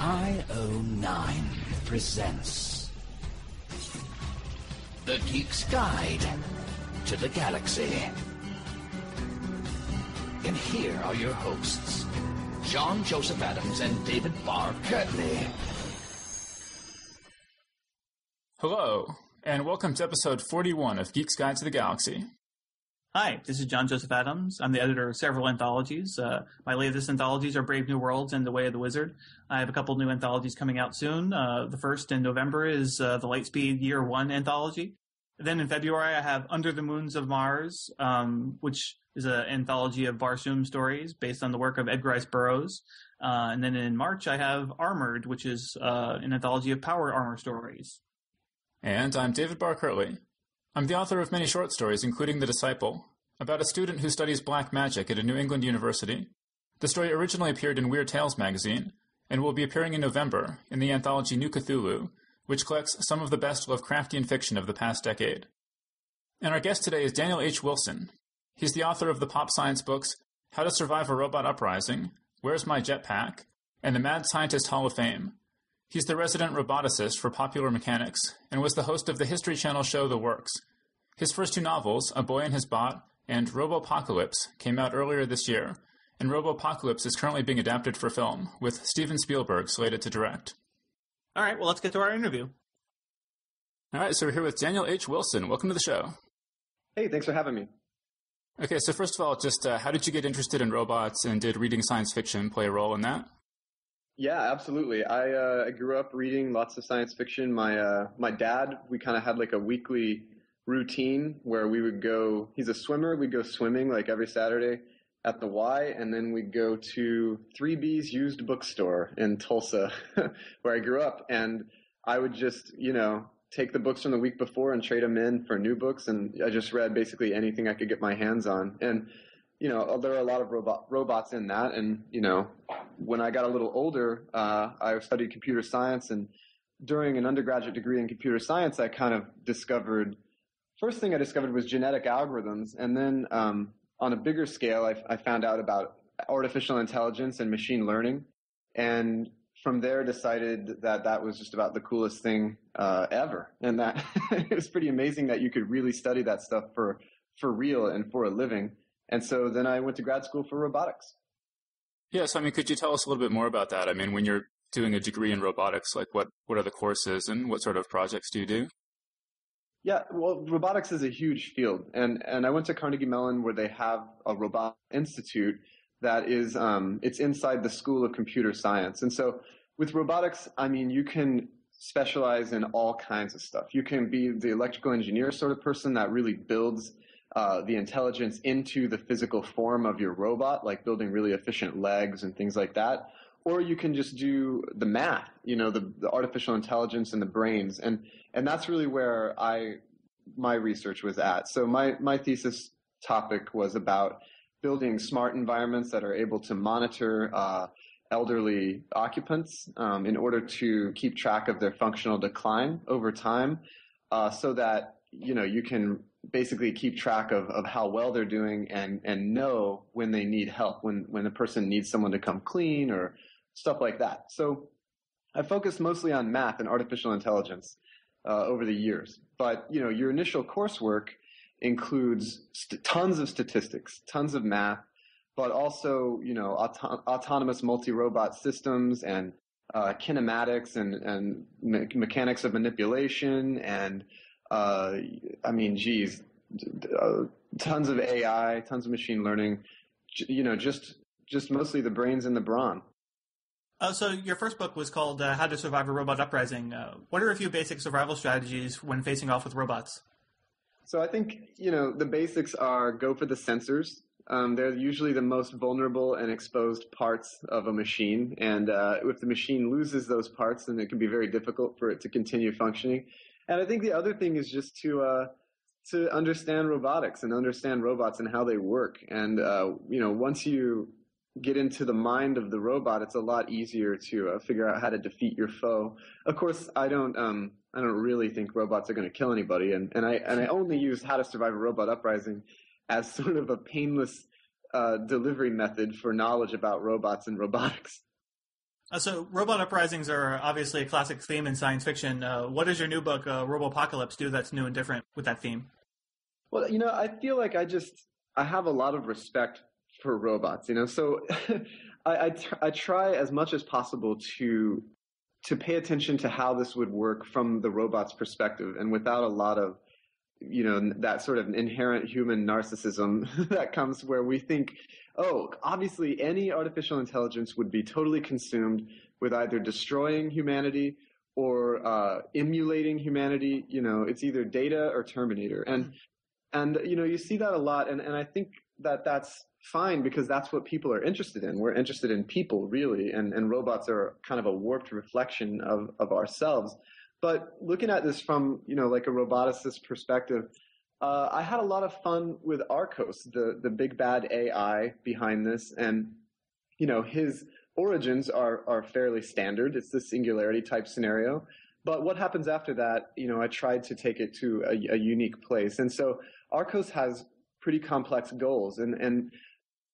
IO9 presents The Geek's Guide to the Galaxy. And here are your hosts, John Joseph Adams and David Barr Kirtley. Hello, and welcome to episode 41 of Geek's Guide to the Galaxy. Hi, this is John Joseph Adams. I'm the editor of several anthologies. Uh, my latest anthologies are Brave New Worlds and The Way of the Wizard. I have a couple new anthologies coming out soon. Uh, the first in November is uh, the Lightspeed Year One anthology. Then in February, I have Under the Moons of Mars, um, which is an anthology of Barsoom stories based on the work of Edgar Rice Burroughs. Uh, and then in March, I have Armored, which is uh, an anthology of power armor stories. And I'm David Barr Kirtley. I'm the author of many short stories, including The Disciple, about a student who studies black magic at a New England university. The story originally appeared in Weird Tales magazine and will be appearing in November in the anthology New Cthulhu, which collects some of the best Lovecraftian fiction of the past decade. And our guest today is Daniel H. Wilson. He's the author of the pop science books How to Survive a Robot Uprising, Where's My Jetpack, and the Mad Scientist Hall of Fame. He's the resident roboticist for Popular Mechanics and was the host of the History Channel show The Works. His first two novels, A Boy and His Bot and Robopocalypse, came out earlier this year, and Robopocalypse is currently being adapted for film, with Steven Spielberg slated to direct. All right, well, let's get to our interview. All right, so we're here with Daniel H. Wilson. Welcome to the show. Hey, thanks for having me. Okay, so first of all, just uh, how did you get interested in robots, and did reading science fiction play a role in that? Yeah, absolutely. I uh, I grew up reading lots of science fiction. My uh, my dad, we kind of had like a weekly routine where we would go. He's a swimmer. We'd go swimming like every Saturday at the Y, and then we'd go to 3B's used bookstore in Tulsa, where I grew up, and I would just you know take the books from the week before and trade them in for new books, and I just read basically anything I could get my hands on, and you know, there are a lot of robot, robots in that. And, you know, when I got a little older, uh, I studied computer science. And during an undergraduate degree in computer science, I kind of discovered, first thing I discovered was genetic algorithms. And then um, on a bigger scale, I, I found out about artificial intelligence and machine learning. And from there decided that that was just about the coolest thing uh, ever. And that it was pretty amazing that you could really study that stuff for, for real and for a living. And so then I went to grad school for robotics. Yes, I mean, could you tell us a little bit more about that? I mean, when you're doing a degree in robotics, like what, what are the courses and what sort of projects do you do? Yeah, well, robotics is a huge field, and and I went to Carnegie Mellon where they have a robot institute that is um, it's inside the School of Computer Science, and so with robotics, I mean, you can specialize in all kinds of stuff. You can be the electrical engineer sort of person that really builds uh, the intelligence into the physical form of your robot, like building really efficient legs and things like that. Or you can just do the math, you know, the, the artificial intelligence and the brains. And, and that's really where I, my research was at. So my, my thesis topic was about building smart environments that are able to monitor, uh, elderly occupants um, in order to keep track of their functional decline over time uh, so that you know you can basically keep track of, of how well they're doing and, and know when they need help, when, when a person needs someone to come clean or stuff like that. So I focused mostly on math and artificial intelligence uh, over the years. But, you know, your initial coursework includes st- tons of statistics, tons of math, but also, you know, auto- autonomous multi-robot systems and uh, kinematics and, and me- mechanics of manipulation and uh, I mean, geez, uh, tons of AI, tons of machine learning. You know, just just mostly the brains and the brawn. Uh, so your first book was called uh, "How to Survive a Robot Uprising." Uh, what are a few basic survival strategies when facing off with robots? So I think you know the basics are go for the sensors. Um, they're usually the most vulnerable and exposed parts of a machine, and uh, if the machine loses those parts, then it can be very difficult for it to continue functioning. And I think the other thing is just to uh, to understand robotics and understand robots and how they work. And uh, you know, once you get into the mind of the robot, it's a lot easier to uh, figure out how to defeat your foe. Of course, I don't um, I don't really think robots are going to kill anybody, and, and I and I only use How to Survive a Robot Uprising as sort of a painless uh, delivery method for knowledge about robots and robotics. Uh, so, robot uprisings are obviously a classic theme in science fiction. Uh, what does your new book, uh, Robopocalypse, do that's new and different with that theme? Well, you know, I feel like I just I have a lot of respect for robots. You know, so I, I, I try as much as possible to to pay attention to how this would work from the robot's perspective, and without a lot of you know that sort of inherent human narcissism that comes where we think oh obviously any artificial intelligence would be totally consumed with either destroying humanity or uh, emulating humanity. You know it's either data or terminator. And and you know you see that a lot. And, and i think that that's fine because that's what people are interested in. We're interested in people really. And, and robots are kind of a warped reflection of, of ourselves but looking at this from, you know, like a roboticist perspective, uh, I had a lot of fun with Archos, the, the big bad AI behind this. And, you know, his origins are, are fairly standard. It's the singularity type scenario. But what happens after that, you know, I tried to take it to a, a unique place. And so Archos has pretty complex goals. And, and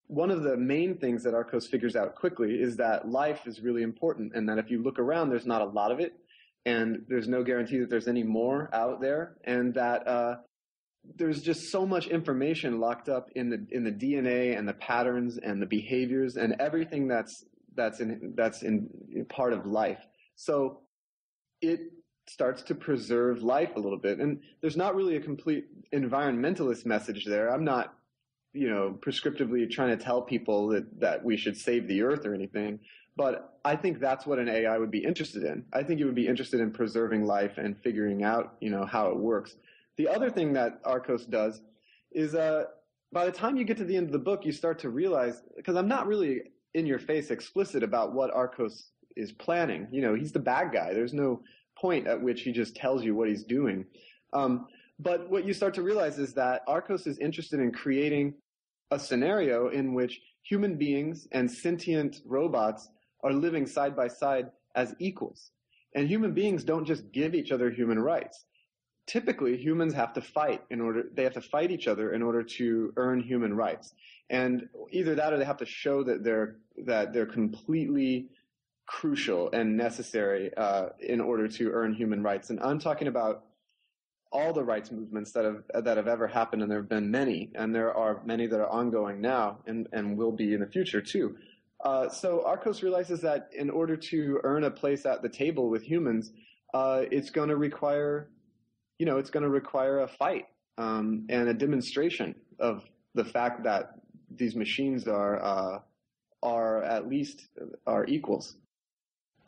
one of the main things that Archos figures out quickly is that life is really important and that if you look around, there's not a lot of it and there's no guarantee that there's any more out there, and that uh, there's just so much information locked up in the in the DNA and the patterns and the behaviors and everything that's that's in that's in, part of life. So it starts to preserve life a little bit, and there's not really a complete environmentalist message there. I'm not you know prescriptively trying to tell people that that we should save the earth or anything but I think that's what an AI would be interested in. I think it would be interested in preserving life and figuring out, you know, how it works. The other thing that Archos does is, uh, by the time you get to the end of the book, you start to realize, because I'm not really in your face explicit about what Archos is planning. You know, he's the bad guy. There's no point at which he just tells you what he's doing. Um, but what you start to realize is that Archos is interested in creating a scenario in which human beings and sentient robots are living side by side as equals. And human beings don't just give each other human rights. Typically, humans have to fight in order, they have to fight each other in order to earn human rights. And either that or they have to show that they're, that they're completely crucial and necessary uh, in order to earn human rights. And I'm talking about all the rights movements that have that have ever happened, and there have been many, and there are many that are ongoing now, and and will be in the future too. Uh, so Archos realizes that in order to earn a place at the table with humans, uh, it's going to require, you know, it's going to require a fight um, and a demonstration of the fact that these machines are uh, are at least are equals.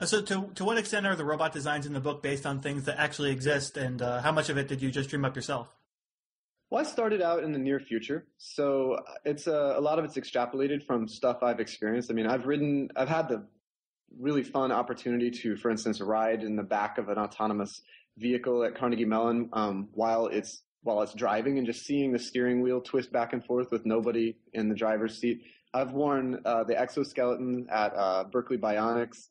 So, to to what extent are the robot designs in the book based on things that actually exist, and uh, how much of it did you just dream up yourself? Well, I started out in the near future, so it's a, a lot of it's extrapolated from stuff I've experienced. I mean, I've ridden, I've had the really fun opportunity to, for instance, ride in the back of an autonomous vehicle at Carnegie Mellon um, while it's while it's driving and just seeing the steering wheel twist back and forth with nobody in the driver's seat. I've worn uh, the exoskeleton at uh, Berkeley Bionics.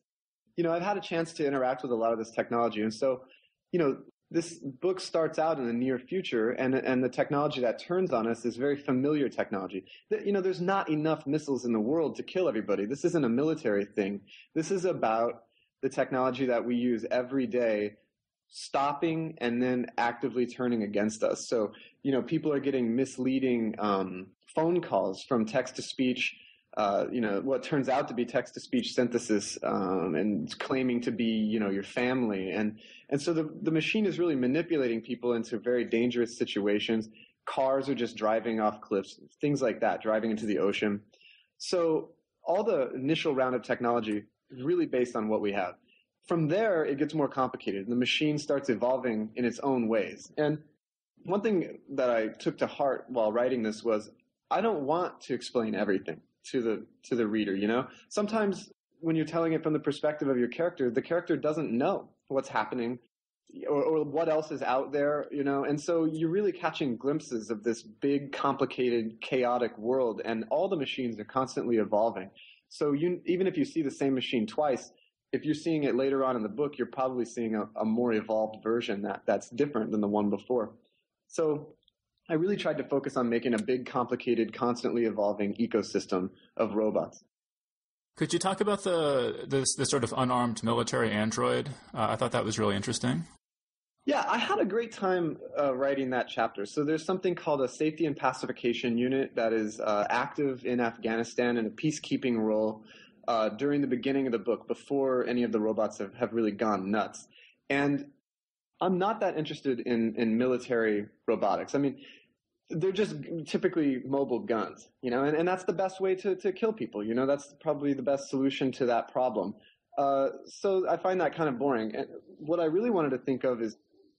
You know, I've had a chance to interact with a lot of this technology, and so, you know, this book starts out in the near future, and and the technology that turns on us is very familiar technology. You know, there's not enough missiles in the world to kill everybody. This isn't a military thing. This is about the technology that we use every day, stopping and then actively turning against us. So, you know, people are getting misleading um, phone calls from text to speech uh, you know, what turns out to be text to speech synthesis um, and claiming to be, you know, your family. And, and so the, the machine is really manipulating people into very dangerous situations. Cars are just driving off cliffs, things like that, driving into the ocean. So all the initial round of technology is really based on what we have. From there, it gets more complicated. The machine starts evolving in its own ways. And one thing that I took to heart while writing this was I don't want to explain everything to the to the reader you know? Sometimes when you're telling it from the perspective of your character the character doesn't know what's happening or, or, what else is out there you know? And so you're really catching glimpses of this big complicated chaotic world and all the machines are constantly evolving. So you even if you see the same machine twice if you're seeing it later on in the book you're probably seeing a, a more evolved version that that's different than the one before. So I really tried to focus on making a big, complicated, constantly evolving ecosystem of robots. Could you talk about the this, this sort of unarmed military android? Uh, I thought that was really interesting. Yeah, I had a great time uh, writing that chapter. So there's something called a safety and pacification unit that is uh, active in Afghanistan in a peacekeeping role uh, during the beginning of the book, before any of the robots have, have really gone nuts. And I'm not that interested in, in military robotics. I mean, they're just typically mobile guns, you know, and, and that's the best way to, to kill people. You know, that's probably the best solution to that problem. Uh, so I find that kind of boring. And what I really wanted to think of is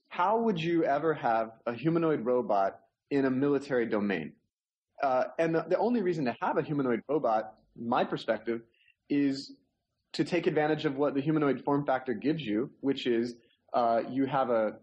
how would you ever have a humanoid robot in a military domain? Uh, and the, the, only reason to have a humanoid robot, my perspective, is to take advantage of what the humanoid form factor gives you, which is uh, you have a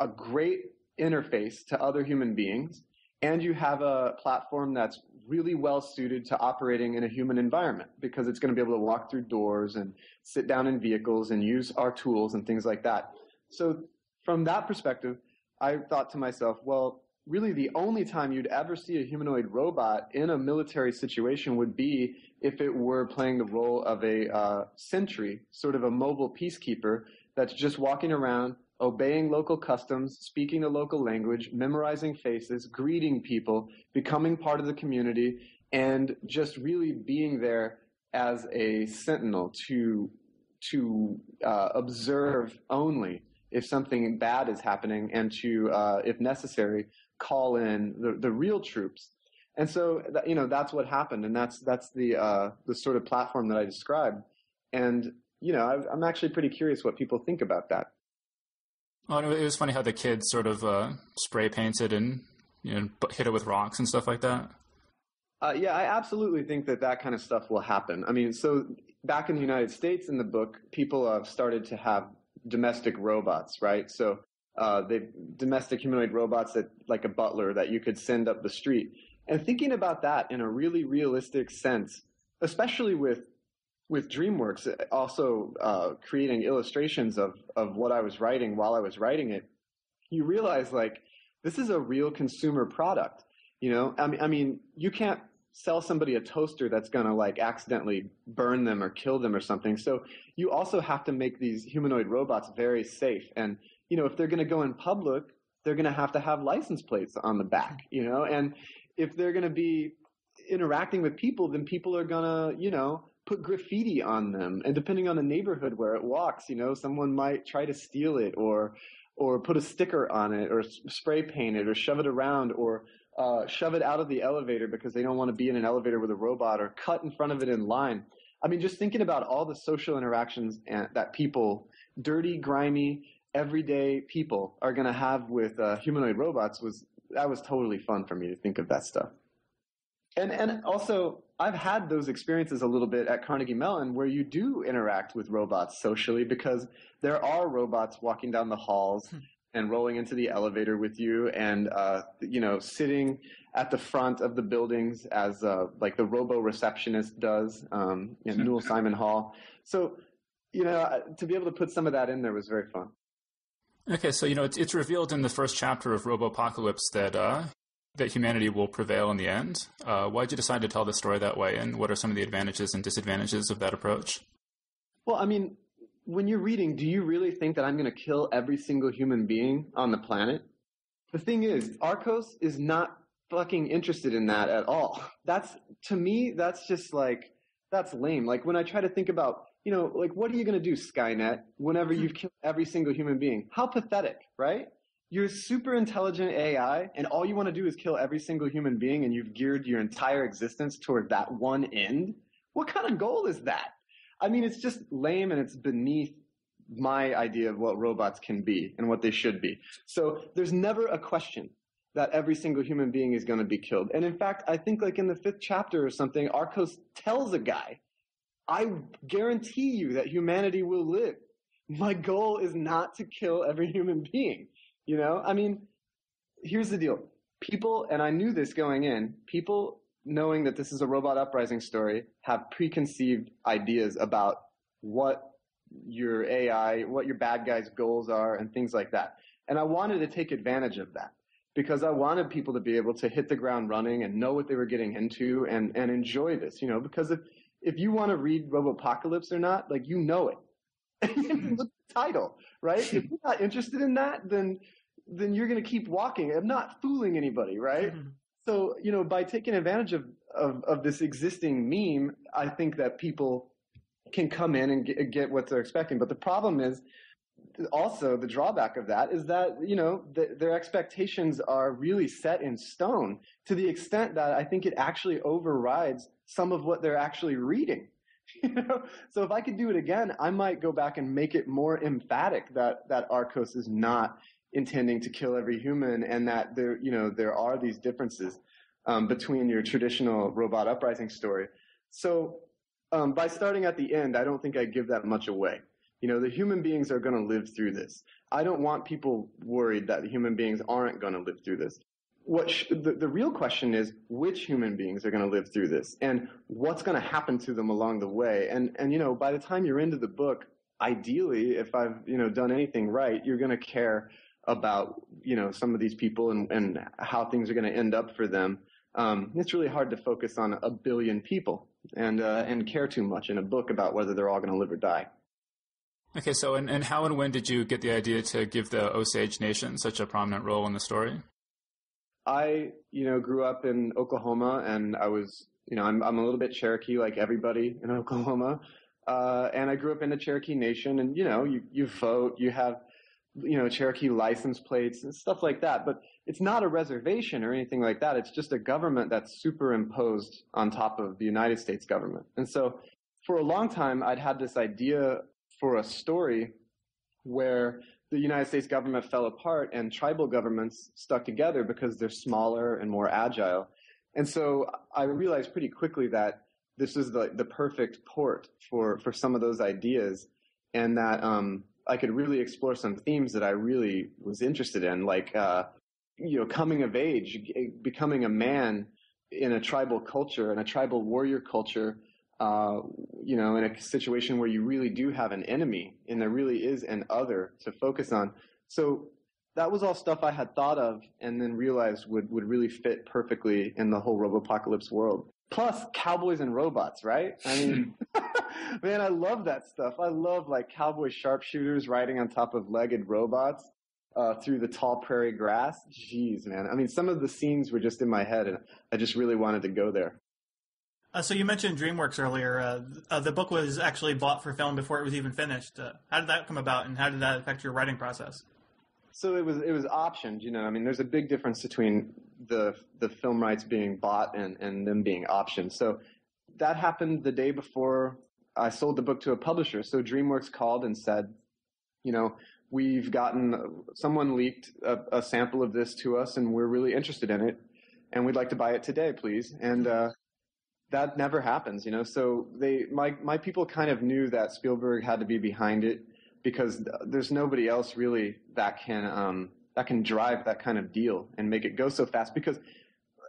a great interface to other human beings, and you have a platform that's really well suited to operating in a human environment because it's going to be able to walk through doors and sit down in vehicles and use our tools and things like that. So from that perspective, I thought to myself, well, really the only time you'd ever see a humanoid robot in a military situation would be if it were playing the role of a uh, sentry, sort of a mobile peacekeeper that's just walking around, obeying local customs, speaking the local language, memorizing faces, greeting people, becoming part of the community, and just really being there as a sentinel to to uh, observe only if something bad is happening and to, uh, if necessary, call in the, the real troops. And so, you know, that's what happened. And that's, that's the, uh, the sort of platform that I described. And, you know, I, am actually pretty curious what people think about that. Oh, it was funny how the kids sort of uh, spray painted and you know hit it with rocks and stuff like that. Uh, yeah, I absolutely think that that kind of stuff will happen. I mean, so back in the United States in the book, people have started to have domestic robots, right? So uh, they domestic humanoid robots that like a butler that you could send up the street. And thinking about that in a really realistic sense, especially with with DreamWorks also uh, creating illustrations of of what I was writing while I was writing it, you realize like this is a real consumer product. You know, I mean, I mean, you can't sell somebody a toaster that's going to like accidentally burn them or kill them or something. So you also have to make these humanoid robots very safe. And, you know, if they're going to go in public, they're going to have to have license plates on the back, you know, and if they're going to be interacting with people, then people are going to, you know, put graffiti on them. And depending on the neighborhood where it walks, you know, someone might try to steal it or, or put a sticker on it or spray paint it or shove it around or uh, shove it out of the elevator because they don't want to be in an elevator with a robot or cut in front of it in line. I mean, just thinking about all the social interactions that people, dirty, grimy, everyday people are going to have with uh, humanoid robots was that was totally fun for me to think of that stuff. And and also I've had those experiences a little bit at Carnegie Mellon where you do interact with robots socially because there are robots walking down the halls hmm and rolling into the elevator with you and uh, you know sitting at the front of the buildings as uh, like the robo receptionist does um, in Newell Simon Hall. So you know uh, to be able to put some of that in there was very fun. Okay, so you know it's, it's revealed in the first chapter of Robopocalypse that uh, that humanity will prevail in the end. Uh, why did you decide to tell the story that way, and what are some of the advantages and disadvantages of that approach? Well, I mean, when you're reading, do you really think that I'm going to kill every single human being on the planet? The thing is, Archos is not fucking interested in that at all. That's, to me, that's just like, that's lame. Like when I try to think about, you know, like what are you going to do, Skynet, whenever you've killed every single human being? How pathetic, right? You're super intelligent AI, and all you want to do is kill every single human being, and you've geared your entire existence toward that one end. What kind of goal is that? I mean, it's just lame and it's beneath my idea of what robots can be and what they should be. So there's never a question that every single human being is going to be killed. And in fact, I think like in the fifth chapter or something, Archos tells a guy, I guarantee you that humanity will live. My goal is not to kill every human being. You know, I mean, here's the deal. People, and I knew this going in, people knowing that this is a robot uprising story, have preconceived ideas about what your AI, what your bad guy's goals are, and things like that. And I wanted to take advantage of that because I wanted people to be able to hit the ground running and know what they were getting into and, and enjoy this, you know, because if, if you want to read Robopocalypse or not, like you know it. title, right? if you're not interested in that, then then you're going to keep walking. I'm not fooling anybody, right? Mm-hmm. So, you know, by taking advantage of, of, of, this existing meme, I think that people can come in and get, get what they're expecting. But the problem is also the drawback of that is that, you know, the, their expectations are really set in stone to the extent that I think it actually overrides some of what they're actually reading. You know? So if I could do it again, I might go back and make it more emphatic that, that Archos is not intending to kill every human and that there, you know, there are these differences um, between your traditional robot uprising story. So um, by starting at the end, I don't think I give that much away. You know, the human beings are going to live through this. I don't want people worried that human beings aren't going to live through this. What sh- the, the real question is, which human beings are going to live through this, and what's going to happen to them along the way. And and you know, by the time you're into the book, ideally, if I've you know done anything right, you're going to care about you know some of these people and, and how things are going to end up for them. Um, it's really hard to focus on a billion people and uh, and care too much in a book about whether they're all going to live or die. Okay, so and, and how and when did you get the idea to give the Osage Nation such a prominent role in the story? I, you know, grew up in Oklahoma, and I was, you know, I'm I'm a little bit Cherokee, like everybody in Oklahoma, uh, and I grew up in the Cherokee Nation, and you know, you you vote, you have you know, Cherokee license plates and stuff like that. But it's not a reservation or anything like that. It's just a government that's superimposed on top of the United States government. And so for a long time, I'd had this idea for a story where the United States government fell apart and tribal governments stuck together because they're smaller and more agile. And so I realized pretty quickly that this is the, the perfect port for, for some of those ideas and that, um, I could really explore some themes that I really was interested in, like uh, you know, coming of age, becoming a man in a tribal culture, in a tribal warrior culture. Uh, you know, in a situation where you really do have an enemy and there really is an other to focus on. So that was all stuff I had thought of and then realized would, would really fit perfectly in the whole Robopocalypse world. Plus, cowboys and robots, right? I mean, man, I love that stuff. I love like cowboy sharpshooters riding on top of legged robots uh, through the tall prairie grass. Jeez, man. I mean, some of the scenes were just in my head, and I just really wanted to go there. Uh, so you mentioned DreamWorks earlier. Uh, uh, the book was actually bought for film before it was even finished. Uh, how did that come about, and how did that affect your writing process? So it was it was optioned. You know, I mean, there's a big difference between the the film rights being bought and and them being optioned. So that happened the day before I sold the book to a publisher. So DreamWorks called and said, you know, we've gotten someone leaked a, a sample of this to us, and we're really interested in it, and we'd like to buy it today, please. And uh, that never happens, you know. So they my my people kind of knew that Spielberg had to be behind it because there's nobody else really that can um, that can drive that kind of deal and make it go so fast. Because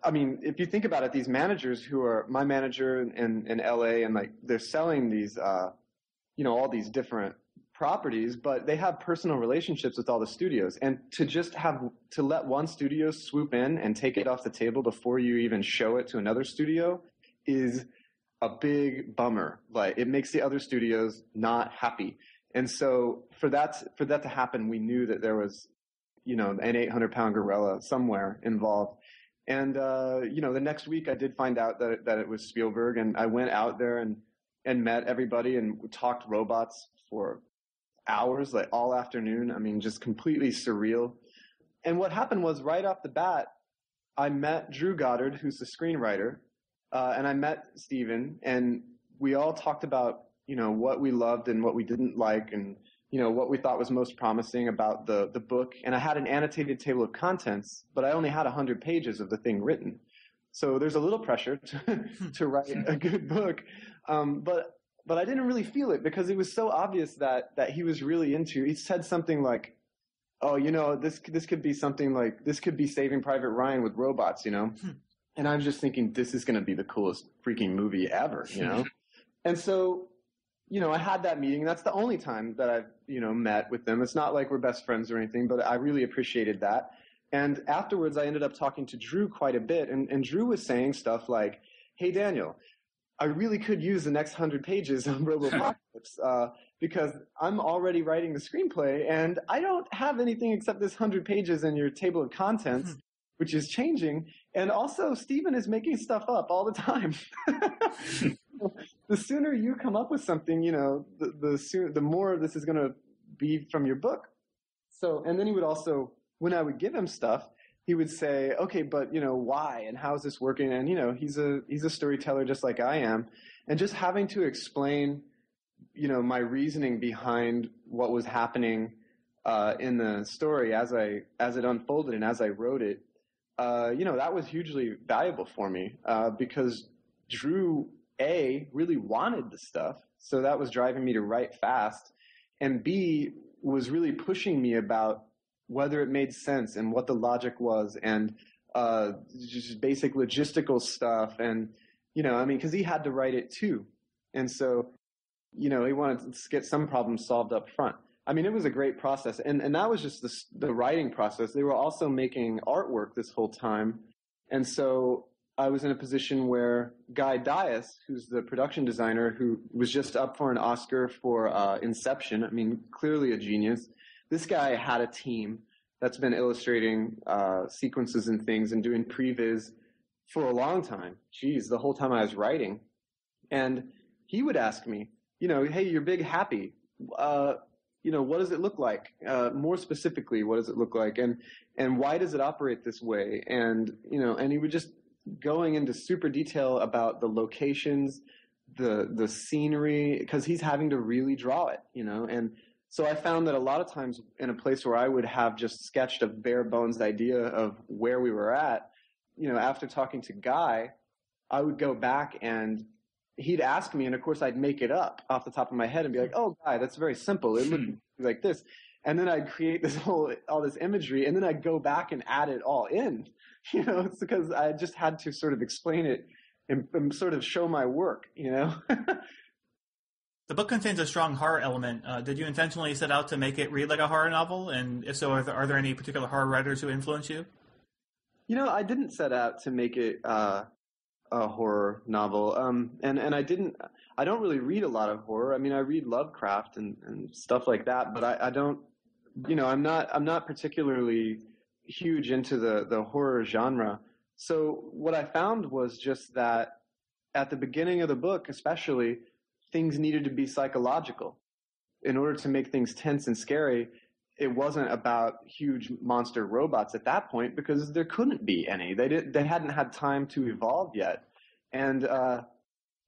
I mean, if you think about it, these managers who are my manager in in LA and like they're selling these, uh, you know, all these different properties, but they have personal relationships with all the studios. And to just have to let one studio swoop in and take it off the table before you even show it to another studio is a big bummer. Like it makes the other studios not happy. And so for that for that to happen, we knew that there was, you know, an 800 pound gorilla somewhere involved. And uh, you know, the next week I did find out that it, that it was Spielberg, and I went out there and and met everybody and talked robots for hours, like all afternoon. I mean, just completely surreal. And what happened was right off the bat, I met Drew Goddard, who's the screenwriter, uh, and I met Steven, and we all talked about you know, what we loved and what we didn't like and, you know, what we thought was most promising about the, the book. And I had an annotated table of contents, but I only had 100 pages of the thing written. So there's a little pressure to, to write a good book. Um, but, but I didn't really feel it because it was so obvious that, that he was really into, he said something like, oh, you know, this, this could be something like, this could be Saving Private Ryan with robots, you know? And I was just thinking, this is going to be the coolest freaking movie ever, you know? and so you know, I had that meeting. That's the only time that I've, you know, met with them. It's not like we're best friends or anything, but I really appreciated that. And afterwards, I ended up talking to Drew quite a bit. And, and Drew was saying stuff like, Hey, Daniel, I really could use the next hundred pages of Robopocalypse uh, because I'm already writing the screenplay and I don't have anything except this hundred pages in your table of contents, mm-hmm. Which is changing. And also, Steven is making stuff up all the time. the sooner you come up with something, you know, the the, sooner, the more this is going to be from your book. So, and then he would also, when I would give him stuff, he would say, okay, but you know, why and how is this working? And you know, he's a he's a storyteller just like I am, and just having to explain, you know, my reasoning behind what was happening uh, in the story as I as it unfolded and as I wrote it, uh, you know, that was hugely valuable for me uh, because Drew a really wanted the stuff, so that was driving me to write fast, and B was really pushing me about whether it made sense and what the logic was and uh, just basic logistical stuff. And, you know, I mean, because he had to write it too. And so, you know, he wanted to get some problems solved up front. I mean, it was a great process. And, and that was just the, the writing process. They were also making artwork this whole time. And so I was in a position where Guy Dyas, who's the production designer, who was just up for an Oscar for uh, Inception, I mean, clearly a genius, this guy had a team that's been illustrating uh, sequences and things and doing previs for a long time. Geez, the whole time I was writing. And he would ask me, you know, hey, you're big happy. Uh, you know, what does it look like? Uh, more specifically, what does it look like? And, and why does it operate this way? And, you know, and he would just going into super detail about the locations, the, the scenery, because he's having to really draw it, you know, and so I found that a lot of times in a place where I would have just sketched a bare bones idea of where we were at, you know, after talking to Guy, I would go back and he'd ask me, and of course I'd make it up off the top of my head and be like, "Oh, Guy, that's very simple. It would be like this," and then I'd create this whole all this imagery, and then I'd go back and add it all in. You know, it's because I just had to sort of explain it and, and sort of show my work. You know. The book contains a strong horror element. Uh, did you intentionally set out to make it read like a horror novel? And if so, are there, are there any particular horror writers who influence you? You know, I didn't set out to make it uh, a horror novel, um, and and I didn't. I don't really read a lot of horror. I mean, I read Lovecraft and, and stuff like that, but I, I don't. You know, I'm not. I'm not particularly huge into the the horror genre. So what I found was just that at the beginning of the book, especially things needed to be psychological. In order to make things tense and scary, it wasn't about huge monster robots at that point because there couldn't be any. They didn't. they hadn't had time to evolve yet. And, uh,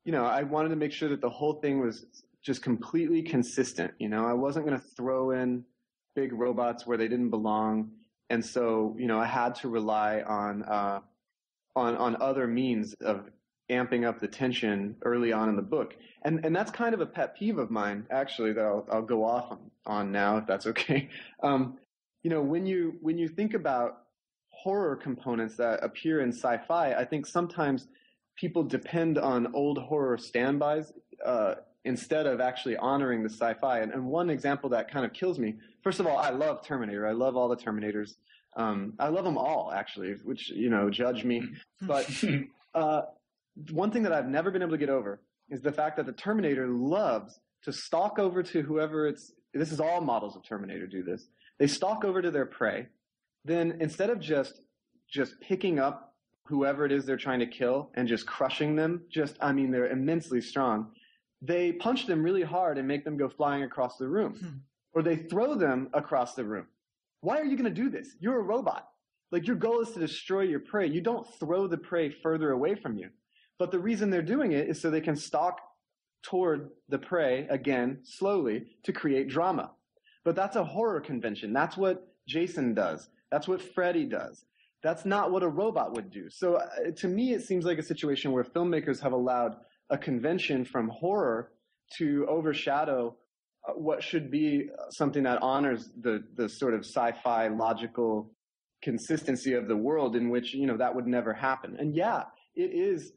you know, I wanted to make sure that the whole thing was just completely consistent. You know, I wasn't going to throw in big robots where they didn't belong. And so, you know, I had to rely on, uh, on, on other means of amping up the tension early on in the book. And, and that's kind of a pet peeve of mine, actually, that I'll, I'll go off on, on now, if that's okay. Um, you know, when you, when you think about horror components that appear in sci-fi, I think sometimes people depend on old horror standbys, uh, instead of actually honoring the sci-fi. And, and, one example that kind of kills me, first of all, I love Terminator. I love all the Terminators. Um, I love them all, actually, which, you know, judge me. But, uh, one thing that I've never been able to get over is the fact that the Terminator loves to stalk over to whoever it's, this is all models of Terminator do this. They stalk over to their prey. Then instead of just, just picking up whoever it is they're trying to kill and just crushing them, just, I mean, they're immensely strong. They punch them really hard and make them go flying across the room. Hmm. Or they throw them across the room. Why are you going to do this? You're a robot. Like your goal is to destroy your prey. You don't throw the prey further away from you. But the reason they're doing it is so they can stalk toward the prey again, slowly, to create drama. But that's a horror convention. That's what Jason does. That's what Freddy does. That's not what a robot would do. So uh, to me, it seems like a situation where filmmakers have allowed a convention from horror to overshadow uh, what should be something that honors the, the sort of sci-fi logical consistency of the world in which, you know, that would never happen. And yeah, it is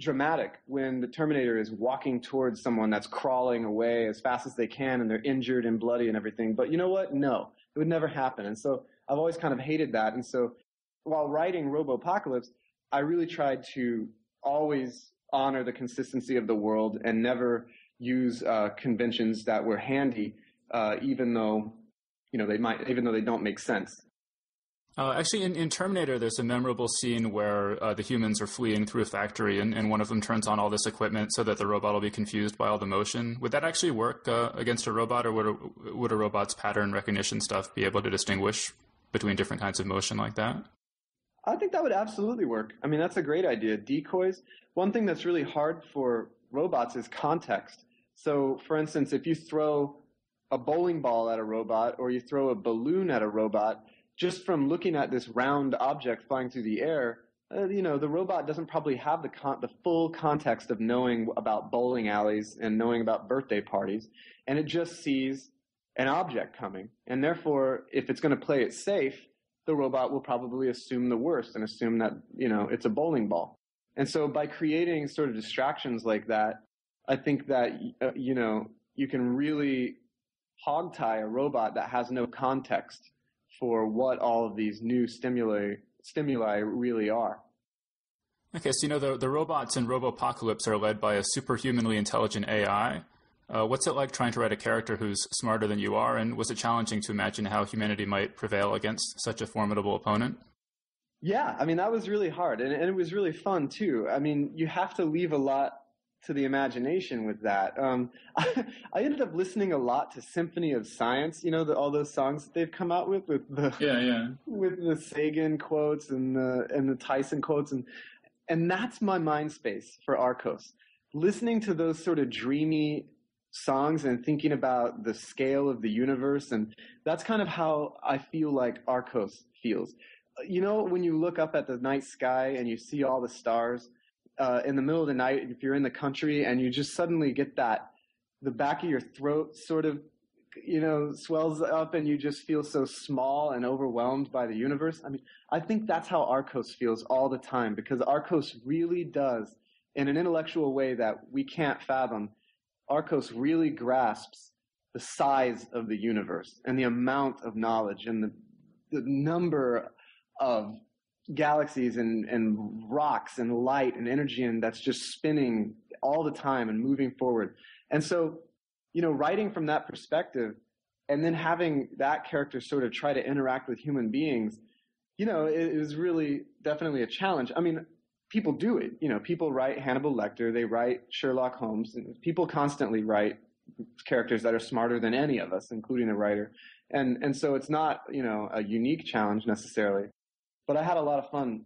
dramatic when the Terminator is walking towards someone that's crawling away as fast as they can and they're injured and bloody and everything. But you know what? No, it would never happen. And so I've always kind of hated that. And so while writing Robopocalypse, I really tried to always honor the consistency of the world and never use uh, conventions that were handy, uh, even though you know they might, even though they don't make sense. Uh, actually, in, in, Terminator, there's a memorable scene where uh, the humans are fleeing through a factory, and, and, one of them turns on all this equipment so that the robot will be confused by all the motion. Would that actually work uh, against a robot, or would a, would a robot's pattern recognition stuff be able to distinguish between different kinds of motion like that? I think that would absolutely work. I mean, that's a great idea. Decoys. One thing that's really hard for robots is context. So, for instance, if you throw a bowling ball at a robot or you throw a balloon at a robot, just from looking at this round object flying through the air, uh, you know, the robot doesn't probably have the con- the full context of knowing about bowling alleys and knowing about birthday parties, and it just sees an object coming. And therefore, if it's going to play it safe, the robot will probably assume the worst and assume that, you know, it's a bowling ball. And so by creating sort of distractions like that, I think that, uh, you know, you can really hogtie a robot that has no context for what all of these new stimuli stimuli really are. Okay, so you know the the robots in Robopocalypse are led by a superhumanly intelligent AI. Uh, what's it like trying to write a character who's smarter than you are, and was it challenging to imagine how humanity might prevail against such a formidable opponent? Yeah, I mean that was really hard, and, and it was really fun too. I mean, you have to leave a lot to the imagination with that. Um, I, I, ended up listening a lot to Symphony of Science. You know, the, all those songs that they've come out with, with the yeah, yeah, with the Sagan quotes and the and the Tyson quotes, and and that's my mind space for Archos. Listening to those sort of dreamy songs and thinking about the scale of the universe, and that's kind of how I feel like Archos feels. You know, when you look up at the night sky and you see all the stars uh, in the middle of the night, if you're in the country and you just suddenly get that, the back of your throat sort of, you know, swells up and you just feel so small and overwhelmed by the universe. I mean, I think that's how Archos feels all the time because Archos really does, in an intellectual way that we can't fathom, Archos really grasps the size of the universe and the amount of knowledge and the, the number of galaxies and, and rocks and light and energy and that's just spinning all the time and moving forward. And so, you know, writing from that perspective and then having that character sort of try to interact with human beings, you know, it, it was really definitely a challenge. I mean, people do it. You know, people write Hannibal Lecter, they write Sherlock Holmes, and people constantly write characters that are smarter than any of us, including the writer. And and so it's not, you know, a unique challenge necessarily but I had a lot of fun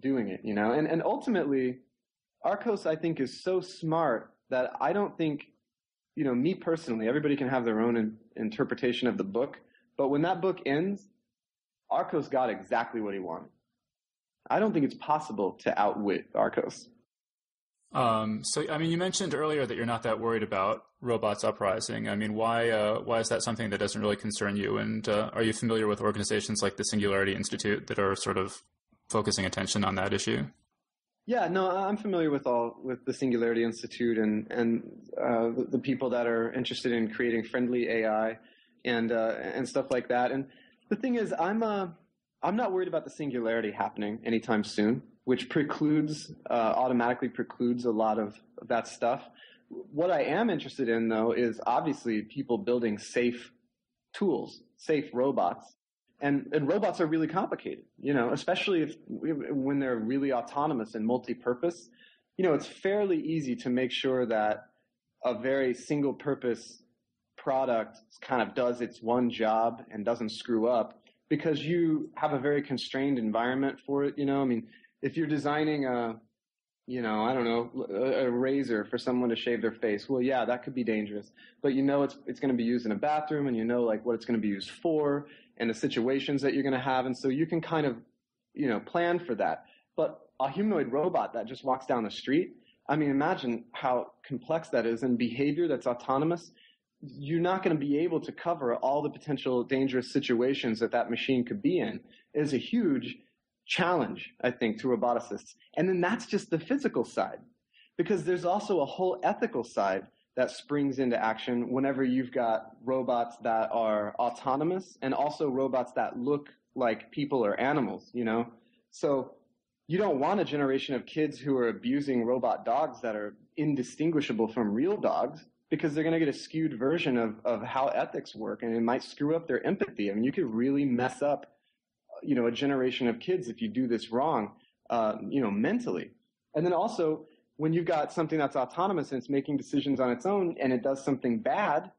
doing it, you know. And and ultimately, Archos I think is so smart that I don't think, you know, me personally, everybody can have their own in, interpretation of the book, but when that book ends, Archos got exactly what he wanted. I don't think it's possible to outwit Archos. Um, so, I mean, you mentioned earlier that you're not that worried about robots uprising. I mean, why uh, why is that something that doesn't really concern you? And uh, are you familiar with organizations like the Singularity Institute that are sort of focusing attention on that issue? Yeah, no, I'm familiar with all with the Singularity Institute and and uh, the, the, people that are interested in creating friendly AI and uh, and stuff like that. And the thing is, I'm uh, I'm not worried about the singularity happening anytime soon which precludes uh, automatically precludes a lot of that stuff. What I am interested in, though, is obviously people building safe tools, safe robots, and and robots are really complicated. You know, especially if when they're really autonomous and multi-purpose. You know, it's fairly easy to make sure that a very single-purpose product kind of does its one job and doesn't screw up because you have a very constrained environment for it. You know, I mean, if you're designing a, you know, I don't know, a, razor for someone to shave their face, well, yeah, that could be dangerous. But you know, it's it's going to be used in a bathroom, and you know, like what it's going to be used for, and the situations that you're going to have, and so you can kind of, you know, plan for that. But a humanoid robot that just walks down the street, I mean, imagine how complex that is, and behavior that's autonomous. You're not going to be able to cover all the potential dangerous situations that that machine could be in. It is a huge challenge, I think, to roboticists. And then that's just the physical side, because there's also a whole ethical side that springs into action whenever you've got robots that are autonomous and also robots that look like people or animals, you know? So you don't want a generation of kids who are abusing robot dogs that are indistinguishable from real dogs because they're going to get a skewed version of, of how ethics work and it might screw up their empathy. I mean, you could really mess up, you know, a generation of kids if you do this wrong, uh, you know, mentally. And then also, when you've got something that's autonomous and it's making decisions on its own and it does something bad,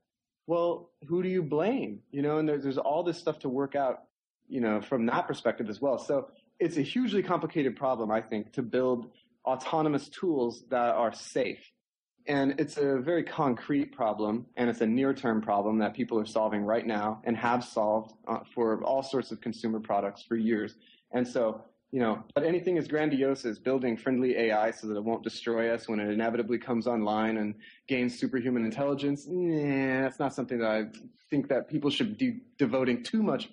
well, who do you blame? You know, and there's, there's all this stuff to work out, you know, from that perspective as well. So it's a hugely complicated problem, I think, to build autonomous tools that are safe. And it's a very concrete problem, and it's a near-term problem that people are solving right now and have solved uh, for all sorts of consumer products for years. And so, you know, but anything as grandiose as building friendly AI so that it won't destroy us when it inevitably comes online and gains superhuman intelligence, nah, that's not something that I think that people should be devoting too much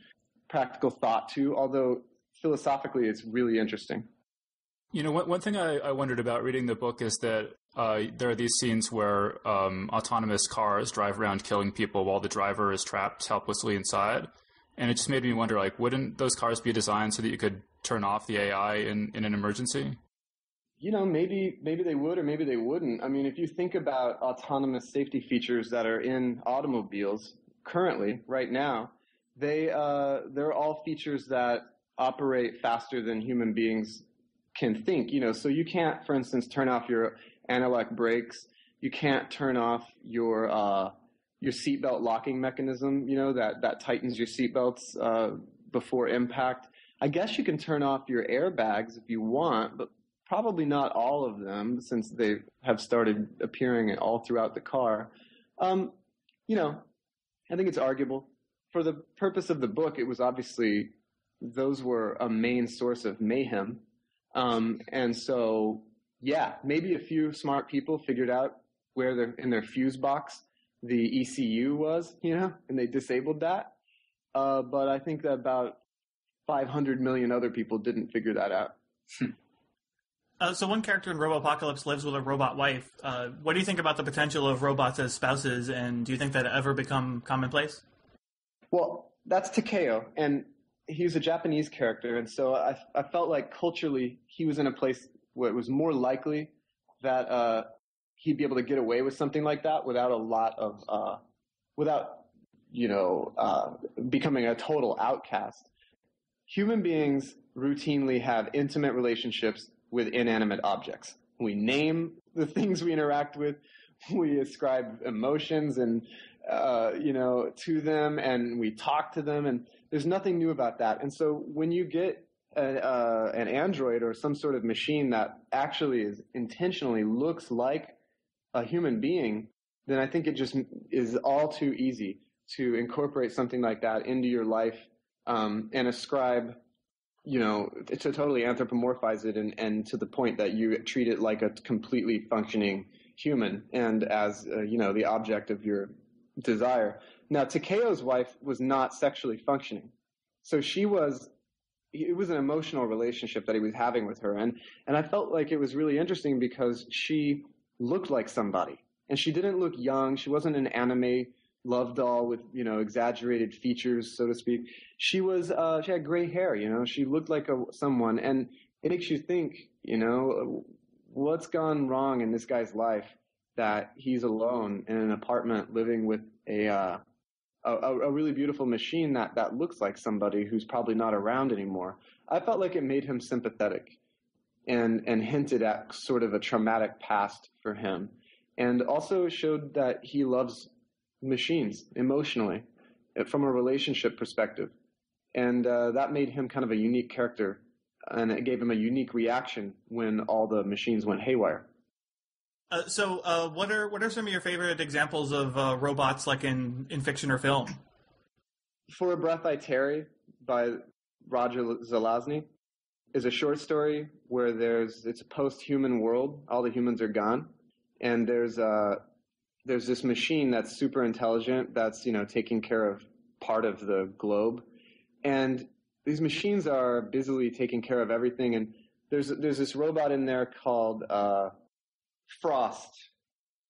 practical thought to, although philosophically it's really interesting. You know, one, one thing I, I wondered about reading the book is that uh, there are these scenes where um, autonomous cars drive around killing people while the driver is trapped helplessly inside. And it just made me wonder, like, wouldn't those cars be designed so that you could turn off the AI in, in an emergency? You know, maybe maybe they would or maybe they wouldn't. I mean, if you think about autonomous safety features that are in automobiles currently, right now, they uh, they're all features that operate faster than human beings can think. You know, so you can't, for instance, turn off your anti-lock brakes. You can't turn off your uh, your seatbelt locking mechanism. You know that that tightens your seatbelts uh, before impact. I guess you can turn off your airbags if you want, but probably not all of them since they have started appearing all throughout the car. Um, you know, I think it's arguable. For the purpose of the book, it was obviously those were a main source of mayhem. Um, and so, yeah, maybe a few smart people figured out where their, in their fuse box the ECU was, you know, and they disabled that. Uh, but I think that about 500 million other people didn't figure that out. Uh, so one character in Robopocalypse lives with a robot wife. Uh, what do you think about the potential of robots as spouses, and do you think that ever become commonplace? Well, that's Takeo, and he's a Japanese character, and so I, I felt like culturally he was in a place it was more likely that uh, he'd be able to get away with something like that without a lot of, uh, without you know, uh, becoming a total outcast. Human beings routinely have intimate relationships with inanimate objects. We name the things we interact with. We ascribe emotions and uh, you know to them, and we talk to them, and there's nothing new about that. And so when you get a, uh, an android or some sort of machine that actually is intentionally looks like a human being, then I think it just is all too easy to incorporate something like that into your life um, and ascribe, you know, to totally anthropomorphize it and, and to the point that you treat it like a completely functioning human and as, uh, you know, the object of your desire. Now, Takeo's wife was not sexually functioning. So she was, it was an emotional relationship that he was having with her. And, and I felt like it was really interesting because she looked like somebody. And she didn't look young. She wasn't an anime love doll with, you know, exaggerated features, so to speak. She was, uh, she had gray hair, you know, she looked like a, someone. And it makes you think, you know, what's gone wrong in this guy's life that he's alone in an apartment living with a, uh, a, a, really beautiful machine that, that looks like somebody who's probably not around anymore. I felt like it made him sympathetic and, and hinted at sort of a traumatic past for him. And also showed that he loves machines emotionally uh, from a relationship perspective. And uh, that made him kind of a unique character. And it gave him a unique reaction when all the machines went haywire. Uh, so, uh, what are what are some of your favorite examples of uh, robots, like in, in fiction or film? For a Breath I Tarry by Roger Zelazny is a short story where there's it's a post-human world. All the humans are gone, and there's a uh, there's this machine that's super intelligent that's you know taking care of part of the globe, and these machines are busily taking care of everything. And there's there's this robot in there called uh, Frost.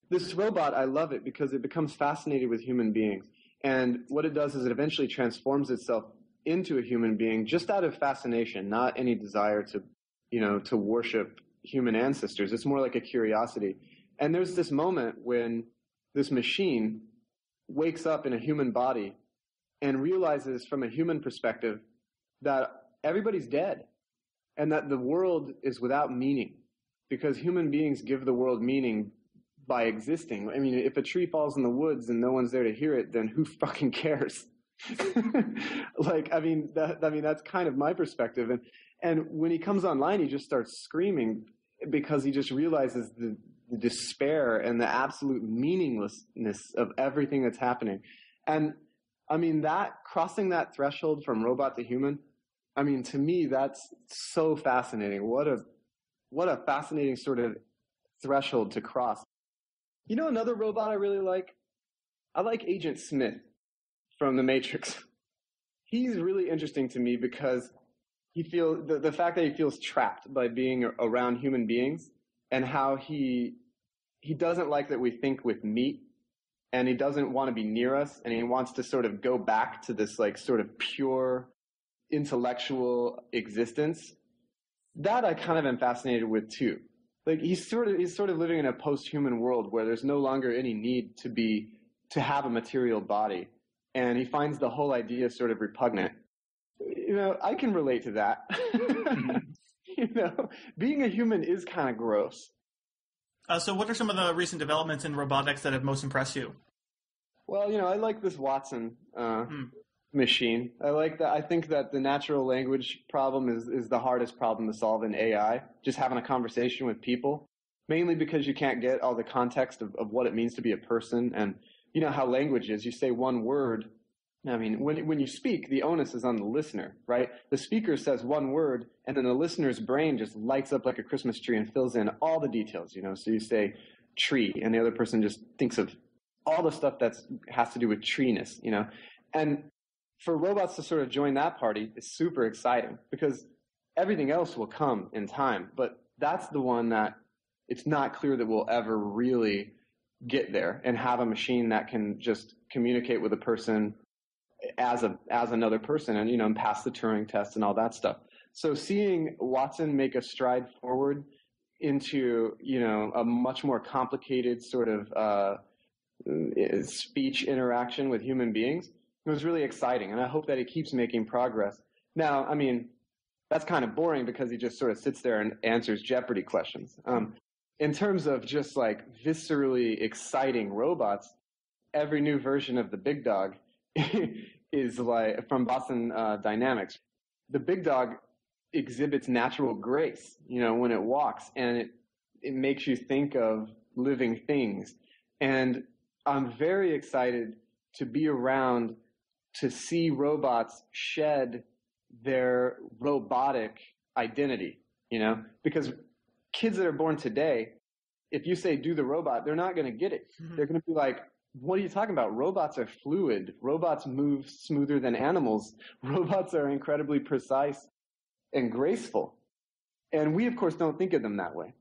This robot, I love it because it becomes fascinated with human beings. And what it does is it eventually transforms itself into a human being just out of fascination, not any desire to you know, to worship human ancestors. It's more like a curiosity. And there's this moment when this machine wakes up in a human body and realizes from a human perspective that everybody's dead and that the world is without meaning because human beings give the world meaning by existing. I mean, if a tree falls in the woods and no one's there to hear it, then who fucking cares? like, I mean, that, I mean, that's kind of my perspective. And, and when he comes online, he just starts screaming because he just realizes the, the despair and the absolute meaninglessness of everything that's happening. And I mean, that crossing that threshold from robot to human, I mean, to me, that's so fascinating. What a, what a fascinating sort of threshold to cross. You know, another robot I really like? I like Agent Smith from The Matrix. He's really interesting to me because he feels the, the fact that he feels trapped by being around human beings and how he he doesn't like that we think with meat and he doesn't want to be near us and he wants to sort of go back to this like sort of pure intellectual existence that i kind of am fascinated with too. Like he's sort of he's sort of living in a post-human world where there's no longer any need to be to have a material body. And he finds the whole idea sort of repugnant. You know i can relate to that. You know being a human is kind of gross. Uh, so, what are some of the recent developments in robotics that have most impressed you? Well, you know, I like this Watson uh, hmm. Machine. I like that. I think that the natural language problem is is the hardest problem to solve in AI. Just having a conversation with people, mainly because you can't get all the context of, of what it means to be a person, and you know how language is. You say one word, I mean, when, when you speak, the onus is on the listener, right? The speaker says one word, and then the listener's brain just lights up like a Christmas tree and fills in all the details, you know? So you say tree, and the other person just thinks of all the stuff that has to do with treeness, you know? And for robots to sort of join that party is super exciting because everything else will come in time, but that's the one that it's not clear that we'll ever really get there and have a machine that can just communicate with a person as a as another person and you know and pass the Turing test and all that stuff. So seeing Watson make a stride forward into you know a much more complicated sort of uh, speech interaction with human beings it was really exciting, and I hope that he keeps making progress. Now, I mean, that's kind of boring because he just sort of sits there and answers Jeopardy questions. Um, in terms of just like viscerally exciting robots, every new version of the Big Dog is like from Boston uh, Dynamics. The big dog exhibits natural grace, you know, when it walks, and it it makes you think of living things. And I'm very excited to be around to see robots shed their robotic identity, you know, because kids that are born today, if you say do the robot, they're not going to get it. Mm-hmm. They're going to be like, what are you talking about? Robots are fluid. Robots move smoother than animals. Robots are incredibly precise and graceful. And we, of course, don't think of them that way.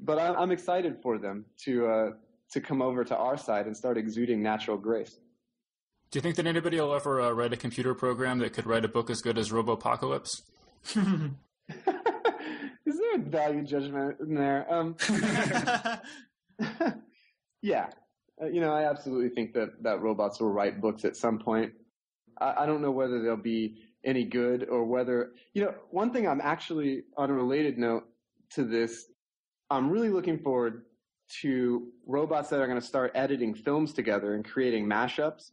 But I'm excited for them to, uh, to come over to our side and start exuding natural grace. Do you think that anybody will ever uh, write a computer program that could write a book as good as Robopocalypse? Is there a value judgment in there? Um, yeah, uh, you know, I absolutely think that, that robots will write books at some point. I, I don't know whether they'll be any good or whether, you know, one thing I'm actually, on a related note to this, I'm really looking forward to robots that are going to start editing films together and creating mashups.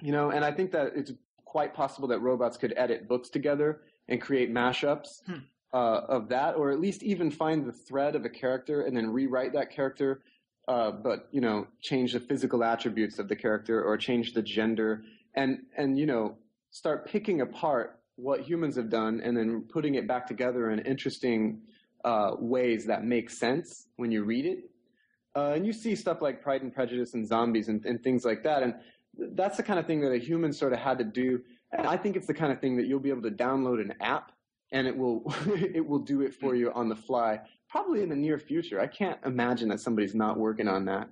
You know, and I think that it's quite possible that robots could edit books together and create mashups hmm. uh, of that, or at least even find the thread of a character and then rewrite that character uh, but you know, change the physical attributes of the character or change the gender, and and you know, start picking apart what humans have done and then putting it back together in interesting uh, ways that make sense when you read it. Uh, and you see stuff like Pride and Prejudice and zombies and, and things like that, and that's the kind of thing that a human sort of had to do. And I think it's the kind of thing that you'll be able to download an app and it will it will do it for you on the fly probably in the near future. I can't imagine that somebody's not working on that.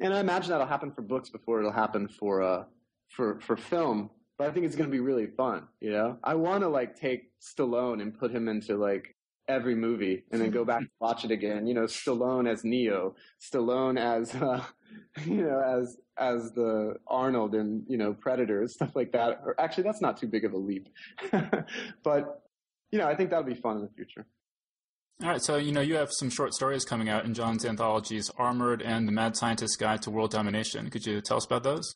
And I imagine that'll happen for books before it'll happen for uh for for film. But I think it's going to be really fun. You know, I want to like take Stallone and put him into like every movie and then go back and watch it again. You know, Stallone as Neo, Stallone as uh, you know as as the Arnold and you know Predator stuff like that. Or actually, that's not too big of a leap, but you know, I think that'll be fun in the future. All right, so you know you have some short stories coming out in John's anthologies, Armored and The Mad Scientist's Guide to World Domination. Could you tell us about those?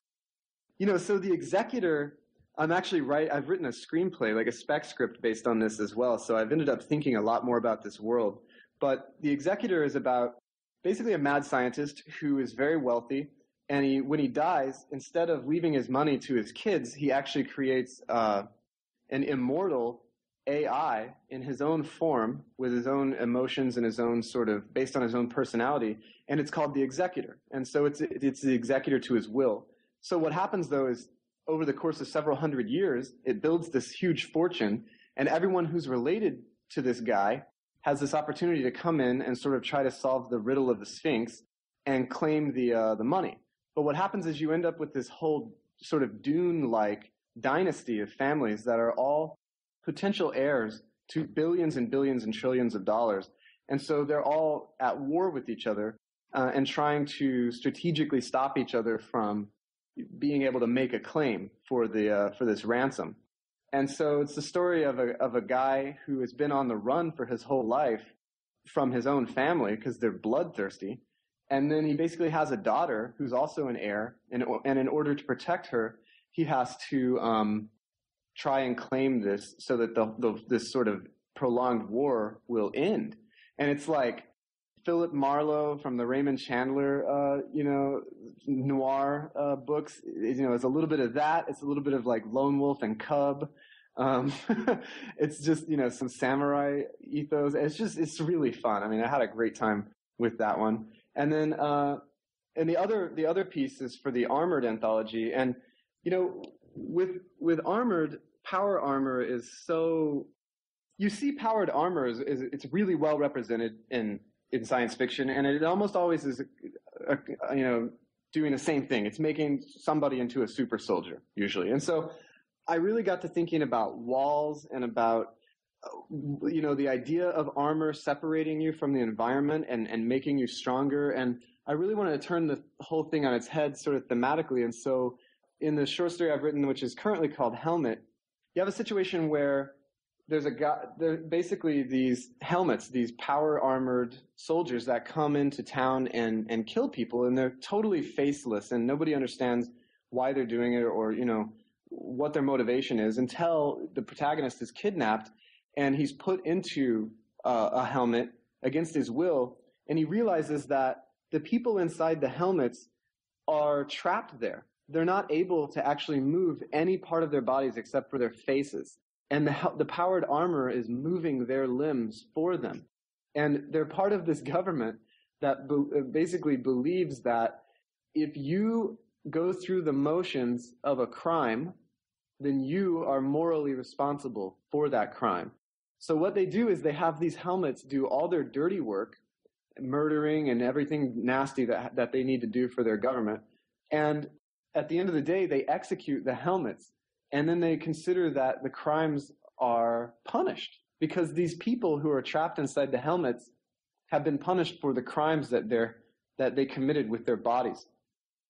You know, so the Executor, I'm actually right. I've written a screenplay, like a spec script based on this as well. So I've ended up thinking a lot more about this world. But the Executor is about basically a mad scientist who is very wealthy, and he, when he dies, instead of leaving his money to his kids, he actually creates uh, an immortal AI in his own form with his own emotions and his own sort of based on his own personality, and it's called the executor. And so it's it's the executor to his will. So what happens though is over the course of several hundred years, it builds this huge fortune, and everyone who's related to this guy has this opportunity to come in and sort of try to solve the riddle of the Sphinx and claim the uh, the money. But what happens is you end up with this whole sort of Dune-like dynasty of families that are all potential heirs to billions and billions and trillions of dollars. And so they're all at war with each other uh, and trying to strategically stop each other from being able to make a claim for the uh, for this ransom. And so it's the story of a of a guy who has been on the run for his whole life from his own family because they're bloodthirsty. And then he basically has a daughter who's also an heir, and, and in order to protect her, he has to um, try and claim this so that the, the this sort of prolonged war will end. And it's like Philip Marlowe from the Raymond Chandler, uh, you know, noir uh, books. You know, it's a little bit of that. It's a little bit of like Lone Wolf and Cub. Um, it's just you know some samurai ethos. It's just it's really fun. I mean, I had a great time with that one. And then uh, and the other the other piece is for the Armored anthology. And you know, with with armored power armor is so you see powered armor is, is it's really well represented in in science fiction and it almost always is a, a, you know doing the same thing. It's making somebody into a super soldier usually. And so i really got to thinking about walls and about uh, you know the idea of armor separating you from the environment and and making you stronger. And i really wanted to turn the whole thing on its head sort of thematically. And so in the short story I've written, which is currently called Helmet, you have a situation where there's a guy, there, basically these helmets, these power armored soldiers that come into town and, and kill people, and they're totally faceless, and nobody understands why they're doing it or, you know, what their motivation is until the protagonist is kidnapped and he's put into uh, a helmet against his will, and he realizes that the people inside the helmets are trapped there they're not able to actually move any part of their bodies except for their faces. And the, the powered armor is moving their limbs for them. And they're part of this government that be- uh, basically believes that if you go through the motions of a crime, then you are morally responsible for that crime. So what they do is they have these helmets do all their dirty work, murdering and everything nasty that, that they need to do for their government. And at the end of the day, they execute the helmets and then they consider that the crimes are punished because these people who are trapped inside the helmets have been punished for the crimes that they're that they committed with their bodies.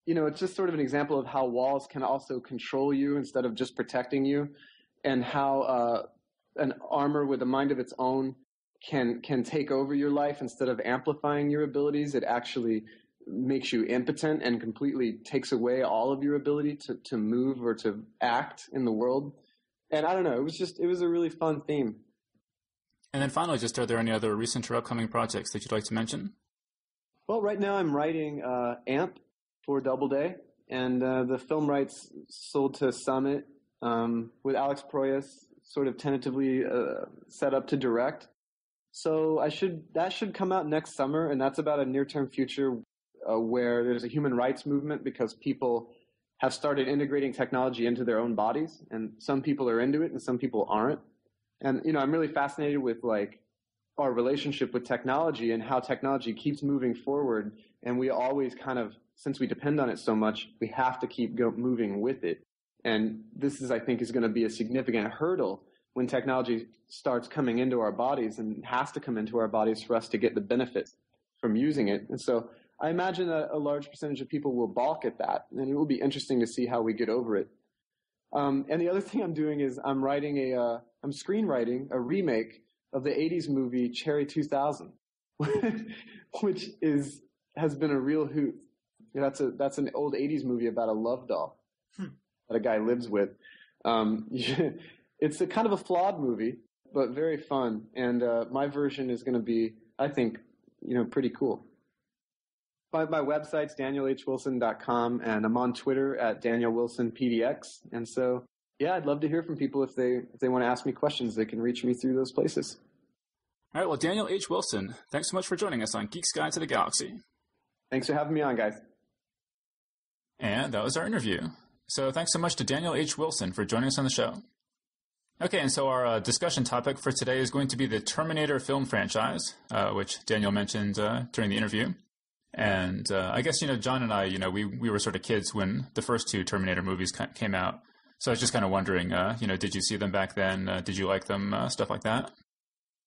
You know, it's just sort of an example of how walls can also control you instead of just protecting you, and how uh, an armor with a mind of its own can can take over your life instead of amplifying your abilities. It actually makes you impotent and completely takes away all of your ability to, to move or to act in the world. And I don't know, it was just, it was a really fun theme. And then finally, just are there any other recent or upcoming projects that you'd like to mention? Well, right now I'm writing uh, AMP for Doubleday, and uh, the film rights sold to Summit um, with Alex Proyas sort of tentatively uh, set up to direct. So I should that should come out next summer, and that's about a near term future uh, where there's a human rights movement because people have started integrating technology into their own bodies, and some people are into it and some people aren't. And you know, I'm really fascinated with like our relationship with technology and how technology keeps moving forward, and we always kind of, since we depend on it so much, we have to keep go- moving with it. And this is, I think, is going to be a significant hurdle when technology starts coming into our bodies and has to come into our bodies for us to get the benefit from using it. And so I imagine a, a large percentage of people will balk at that, and it will be interesting to see how we get over it. Um, and the other thing I'm doing is I'm writing a, uh, I'm screenwriting a remake of the 80s movie Cherry 2000, which is, has been a real hoot. That's a, that's an old 80s movie about a love doll hmm. that a guy lives with. Um, it's a kind of a flawed movie, but very fun. And, uh, my version is going to be, I think, you know, pretty cool. My, my website's danielhwilson.com and I'm on Twitter at danielwilsonpdx. And so, yeah, I'd love to hear from people if they, if they want to ask me questions, they can reach me through those places. All right. Well, Daniel H. Wilson, thanks so much for joining us on Geek's Guide to the Galaxy. Thanks for having me on, guys. And that was our interview. So thanks so much to Daniel H. Wilson for joining us on the show. Okay, and so our uh, discussion topic for today is going to be the Terminator film franchise, uh, which Daniel mentioned uh, during the interview. And uh, I guess you know, John and I, you know, we we were sort of kids when the first two Terminator movies came out. So I was just kind of wondering, uh, you know, did you see them back then? Uh, did you like them? stuff like that.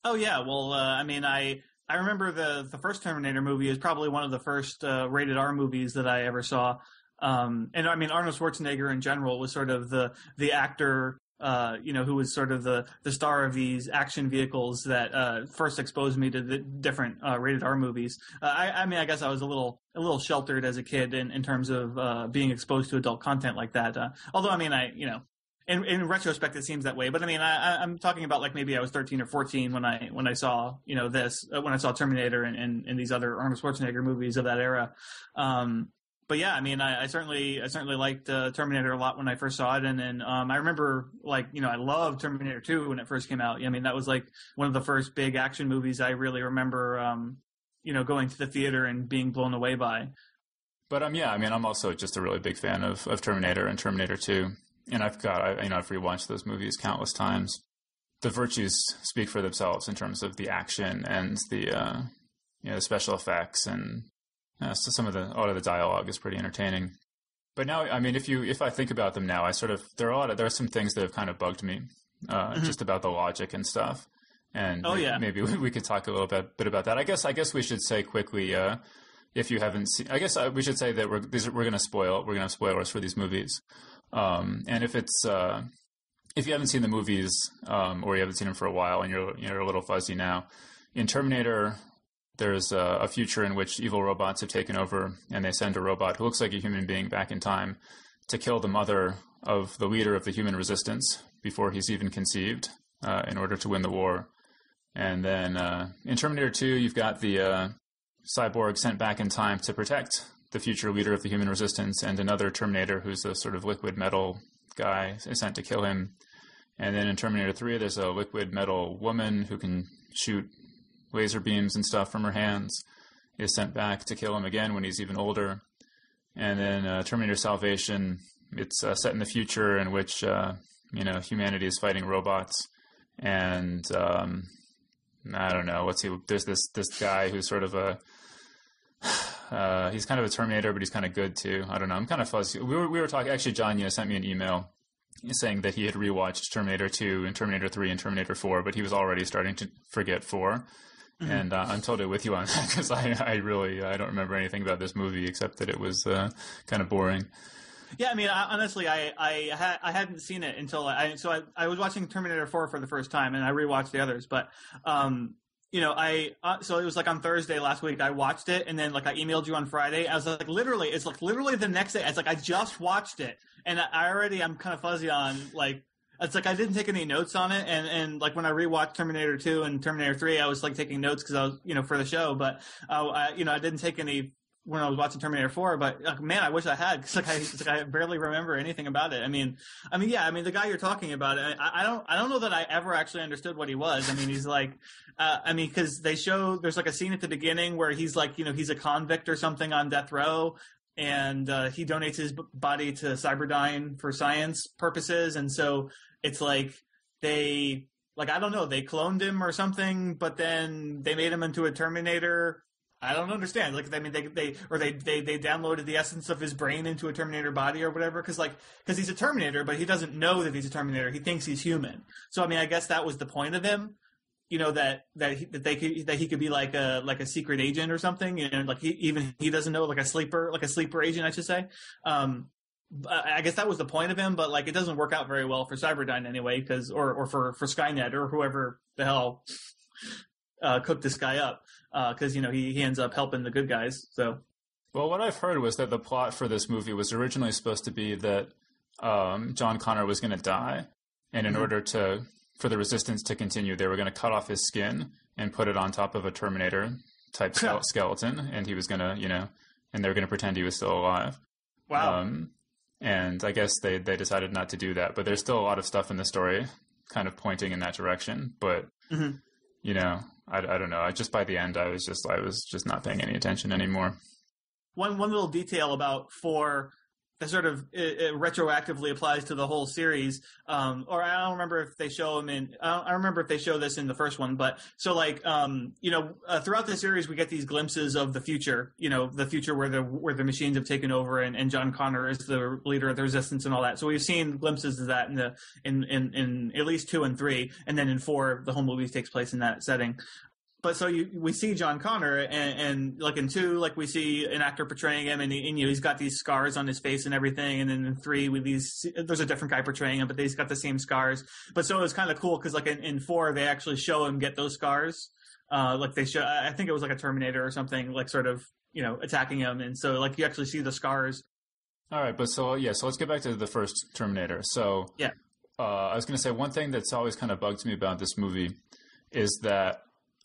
Oh yeah, well, I mean, I I remember the the first Terminator movie is probably one of the first rated R movies that I ever saw. Um, and I mean, Arnold Schwarzenegger in general was sort of the the actor uh, you know, who was sort of the, the star of these action vehicles that uh, first exposed me to the different uh, rated R movies. Uh, I, I, mean, I guess I was a little a little sheltered as a kid in, in terms of uh, being exposed to adult content like that. Uh, although, I mean, I you know, in, in retrospect, it seems that way. But I mean, I, am talking about like maybe I was 13 or 14 when I when I saw you know this when I saw Terminator and, and, and these other Arnold Schwarzenegger movies of that era. Um, but yeah, I mean, I, I, certainly, I certainly liked uh, Terminator a lot when I first saw it, and then um, I remember, like, you know, I loved Terminator 2 when it first came out. I mean, that was like one of the first big action movies I really remember, um, you know, going to the theater and being blown away by. But um, yeah, I mean, I'm also just a really big fan of, of Terminator and Terminator 2, and I've got, I, you know, I've rewatched those movies countless times. The virtues speak for themselves in terms of the action and the, uh, you know, the special effects and uh, so some of the a lot of the dialogue is pretty entertaining. But now, I mean, if you if I think about them now, I sort of there are a lot of there are some things that have kind of bugged me, uh, mm-hmm. just about the logic and stuff. And oh yeah, maybe we could talk a little bit, bit about that. I guess I guess we should say quickly, uh, if you haven't seen, I guess uh, we should say that we're we're going to spoil we're going to have spoilers for these movies. Um, and if it's uh, if you haven't seen the movies um, or you haven't seen them for a while and you're you're a little fuzzy now, in Terminator there's a, a, future in which evil robots have taken over, and they send a robot who looks like a human being back in time to kill the mother of the leader of the human resistance before he's even conceived uh, in order to win the war. And then uh, in Terminator 2, you've got the uh, cyborg sent back in time to protect the future leader of the human resistance, and another Terminator who's a sort of liquid metal guy is sent to kill him. And then in Terminator 3, there's a liquid metal woman who can shoot laser beams and stuff from her hands, is sent back to kill him again when he's even older. And then uh, Terminator Salvation, it's uh, set in the future in which uh, you know humanity is fighting robots, and um, I don't know what's he. There's this this guy who's sort of a uh, he's kind of a Terminator, but he's kind of good too. I don't know. I'm kind of fuzzy. We were we were talking. Actually, John, you sent me an email saying that he had rewatched Terminator 2 and Terminator 3 and Terminator 4, but he was already starting to forget 4. Mm-hmm. And uh, I'm totally with you on that because I, I really I don't remember anything about this movie except that it was uh, kind of boring. Yeah, I mean, I, honestly, I I, ha- I hadn't seen it until I so I, I was watching Terminator Four for the first time, and I rewatched the others. But um, you know, I uh, so it was like on Thursday last week. I watched it, and then like I emailed you on Friday. I was like, literally, it's like literally the next day. It's like I just watched it, and I already I'm kind of fuzzy on like it's like I didn't take any notes on it, and and like when I rewatched Terminator Two and Terminator Three, I was like taking notes because I was you know for the show, but uh, I, you know I didn't take any when I was watching Terminator Four. But like, man, I wish I had because like I like I barely remember anything about it. I mean, I mean, yeah, I mean the guy you're talking about, I, I don't I don't know that I ever actually understood what he was. I mean, he's like, uh, I mean, because they show there's like a scene at the beginning where he's like you know he's a convict or something on death row, and uh, he donates his body to Cyberdyne for science purposes, and so it's like they like I don't know they cloned him or something, but then they made him into a Terminator I don't understand. Like, I mean, they they or they they they downloaded the essence of his brain into a Terminator body or whatever. Because like, because he's a Terminator, but he doesn't know that he's a Terminator. He thinks he's human. So I mean, I guess that was the point of him. You know that that he, that they could that he could be like a like a secret agent or something. You know, like he, even he doesn't know, like a sleeper, like a sleeper agent, I should say. Um, I guess that was the point of him, but like it doesn't work out very well for Cyberdyne anyway, because or or for for Skynet or whoever the hell uh, cooked this guy up, because uh, you know he he ends up helping the good guys. So, well, what I've heard was that the plot for this movie was originally supposed to be that um, John Connor was going to die, and in mm-hmm. order to for the resistance to continue, they were going to cut off his skin and put it on top of a Terminator type skeleton, and he was going to you know, and they were going to pretend he was still alive. Wow. Um, and I guess they they decided not to do that. But there's still a lot of stuff in the story kind of pointing in that direction. But mm-hmm. you know, I, I don't know. I just by the end, I was just I was just not paying any attention anymore. One one little detail about four that sort of it, it retroactively applies to the whole series. Um, or I don't remember if they show them in. I don't, I remember if they show this in the first one, but so like um, you know uh, throughout the series we get these glimpses of the future. You know the future where the where the machines have taken over and, and John Connor is the leader of the resistance and all that. So we've seen glimpses of that in the in in, in at least two and three, and then in four the whole movie takes place in that setting but so you, we see John Connor, and, and, like in two, like we see an actor portraying him, and, he, and, you know he's got these scars on his face and everything, and then in three, with these, there's a different guy portraying him, but he's got the same scars. But so it was kind of cool because like in, in, four, they actually show him get those scars. Uh, like they show, I think it was like a Terminator or something, like sort of you know attacking him, and so like you actually see the scars. All right, but so yeah, so let's get back to the first Terminator. So yeah, uh, I was going to say one thing that's always kind of bugged me about this movie is that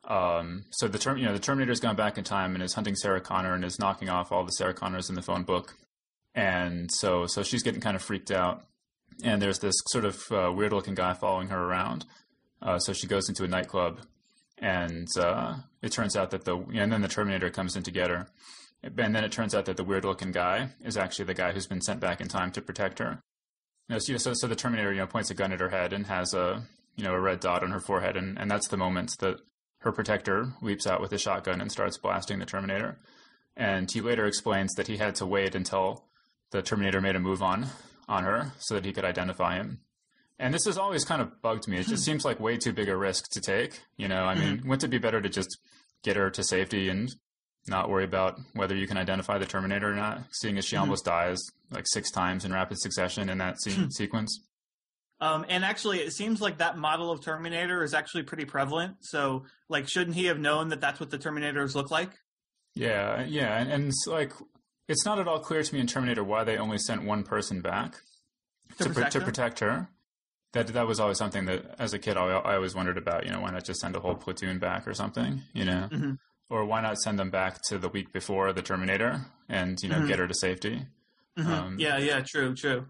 um, so the term, you know, the Terminator's gone back in time and is hunting Sarah Connor and is knocking off all the Sarah Connors in the phone book, and so so she's getting kind of freaked out. And there's this sort of uh, weird looking guy following her around. Uh, so she goes into a nightclub, and uh, it turns out that the and then the Terminator comes in to get her, and then it turns out that the weird looking guy is actually the guy who's been sent back in time to protect her. You know, so, so, so the Terminator you know points a gun at her head and has a you know a red dot on her forehead, and, and that's the moment that her protector leaps out with a shotgun and starts blasting the Terminator. And he later explains that he had to wait until the Terminator made a move on on her so that he could identify him. And this has always kind of bugged me. It just seems like way too big a risk to take. You know, I mean, mm-hmm. wouldn't it be better to just get her to safety and not worry about whether you can identify the Terminator or not, seeing as she mm-hmm. almost dies like six times in rapid succession in that se- sequence? Um, and actually, it seems like that model of Terminator is actually pretty prevalent. So, like, shouldn't he have known that that's what the Terminators look like? Yeah, yeah, and, and it's like it's not at all clear to me in Terminator why they only sent one person back to, to protect, to protect her. That that was always something that, as a kid, I, I, always wondered about. You know, why not just send a whole platoon back or something? You know, mm-hmm. or why not send them back to the week before the Terminator and you know mm-hmm. get her to safety? Mm-hmm. Um, yeah, yeah, true, true.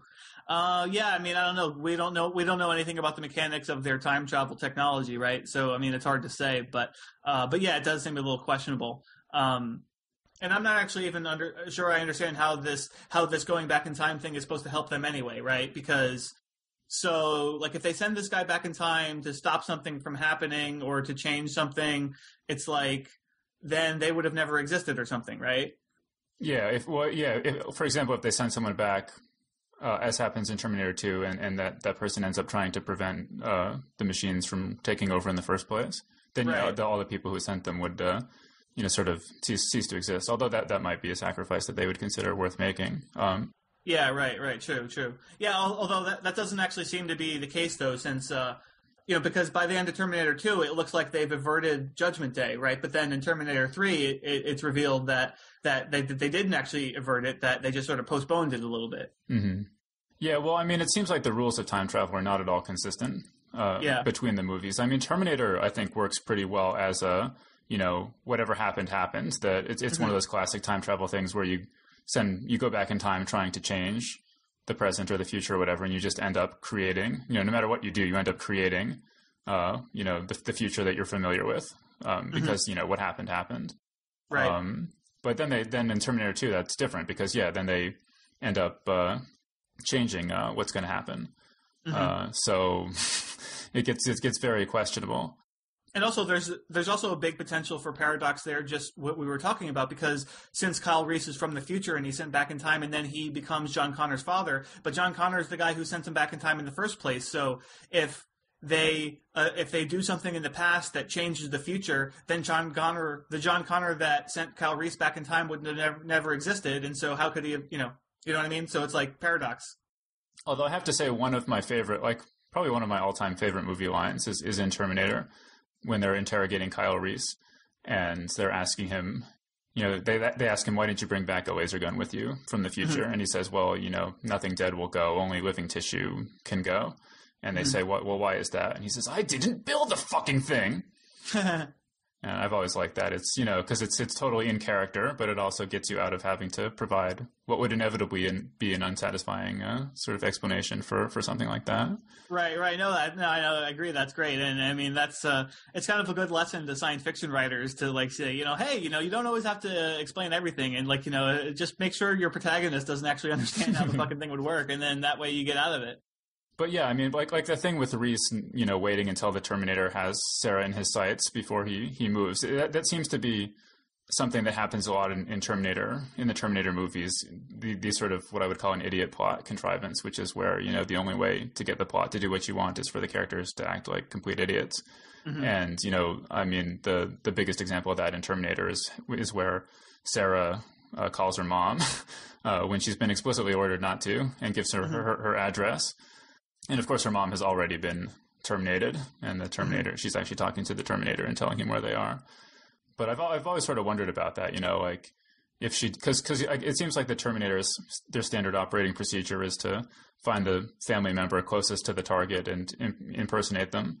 Uh, yeah, I mean, I don't know. We don't know. We don't know anything about the mechanics of their time travel technology, right? So, I mean, it's hard to say, but, uh, but yeah, it does seem a little questionable. Um, and I'm not actually even under, sure I understand how this how this going back in time thing is supposed to help them anyway, right? Because so, like, if they send this guy back in time to stop something from happening or to change something, it's like then they would have never existed or something, right? Yeah. If well, yeah. If, for example, if they send someone back uh, as happens in Terminator 2, and, and that, that person ends up trying to prevent uh, the machines from taking over in the first place, then right. you know, the, all the people who sent them would, uh, you know, sort of cease, cease, to exist. Although that, that might be a sacrifice that they would consider worth making. Um, yeah, right, right, true, true. Yeah, although that, that doesn't actually seem to be the case, though, since uh, you know, because by the end of Terminator 2, it looks like they've averted Judgment Day, right? But then in Terminator 3, it, it's revealed that that they, that they didn't actually avert it; that they just sort of postponed it a little bit. Mm-hmm. Yeah, well, I mean, it seems like the rules of time travel are not at all consistent uh, yeah. between the movies. I mean, Terminator, I think, works pretty well as a you know whatever happened happened. That it's it's mm-hmm. one of mm-hmm. those classic time travel things where you send you go back in time trying to change the present or the future or whatever, and you just end up creating. You know, no matter what you do, you end up creating. Uh, you know, the, the future that you're familiar with, um, mm-hmm. because mm-hmm. you know what happened happened. Right. Um, but then they then in Terminator 2, that's different because yeah, then they end up uh, changing uh, what's going to happen. Mm-hmm. Uh, so it gets it gets very questionable. And also, there's there's also a big potential for paradox there, just what we were talking about, because since Kyle Reese is from the future and he's sent back in time, and then he becomes John Connor's father, but John Connor is the guy who sent him back in time in the first place. So if they uh, if they do something in the past that changes the future, then John Connor, the John Connor that sent Kyle Reese back in time, would have never, never existed, and so how could he have, you know, you know what I mean? So it's like paradox. Although I have to say, one of my favorite, like probably one of my all-time favorite movie lines is, is in Terminator when they're interrogating Kyle Reese and they're asking him, you know, they they ask him, why didn't you bring back a laser gun with you from the future? Mm-hmm. And he says, well, you know, nothing dead will go, only living tissue can go. And they mm-hmm. say, well, why is that? And he says, I didn't build the fucking thing. And I've always liked that. It's you know because it's it's totally in character, but it also gets you out of having to provide what would inevitably be an unsatisfying uh, sort of explanation for for something like that. Right, right. No, that no, I, know, I agree. That's great, and I mean that's uh, it's kind of a good lesson to science fiction writers to like say, you know, hey, you know, you don't always have to explain everything, and like you know, just make sure your protagonist doesn't actually understand how the fucking thing would work, and then that way you get out of it. But yeah, I mean, like like the thing with Reese, you know, waiting until the Terminator has Sarah in his sights before he he moves. That, that seems to be something that happens a lot in, in Terminator, in the Terminator movies. The, the sort of what I would call an idiot plot contrivance, which is where you know the only way to get the plot to do what you want is for the characters to act like complete idiots. Mm-hmm. And you know, I mean, the the biggest example of that in Terminator is is where Sarah uh, calls her mom uh, when she's been explicitly ordered not to, and gives her mm-hmm. her, her address and of course, her mom has already been terminated, and the Terminator, mm-hmm. she's actually talking to the Terminator and telling him where they are. But I've I've always sort of wondered about that, you know, like if she because because it seems like the Terminator's their standard operating procedure is to find the family member closest to the target and impersonate them.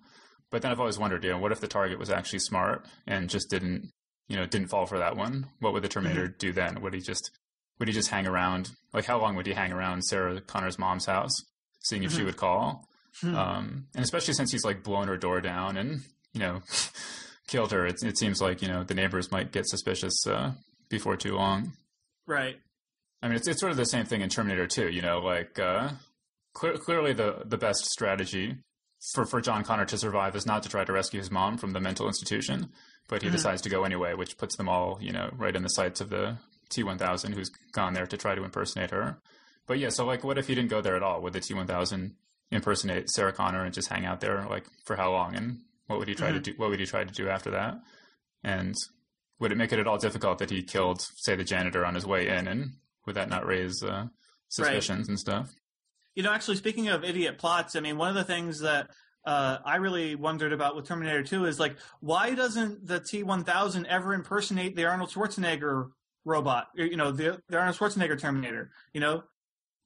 But then I've always wondered, you know, what if the target was actually smart and just didn't, you know, didn't fall for that one? What would the Terminator mm-hmm. do then? Would he just would he just hang around? Like, how long would he hang around Sarah Connor's mom's house? Seeing if mm-hmm. she would call. Hmm. Um, and especially since he's like blown her door down and you know killed her, it, it, seems like you know the neighbors might get suspicious uh, before too long. Right. I mean, it's it's sort of the same thing in Terminator 2. You know, like uh, cl- clearly the the best strategy for for John Connor to survive is not to try to rescue his mom from the mental institution, but he mm-hmm. decides to go anyway, which puts them all you know right in the sights of the T1000 who's gone there to try to impersonate her. But yeah, so like, what if he didn't go there at all? Would the T1000 impersonate Sarah Connor and just hang out there like for how long? And what would he try mm-hmm. to do? What would he try to do after that? And would it make it at all difficult that he killed, say, the janitor on his way in? And would that not raise uh, suspicions right. and stuff? You know, actually, speaking of idiot plots, I mean, one of the things that uh, I really wondered about with Terminator 2 is like, why doesn't the T 1000 ever impersonate the Arnold Schwarzenegger robot? You know, the, the Arnold Schwarzenegger Terminator. You know,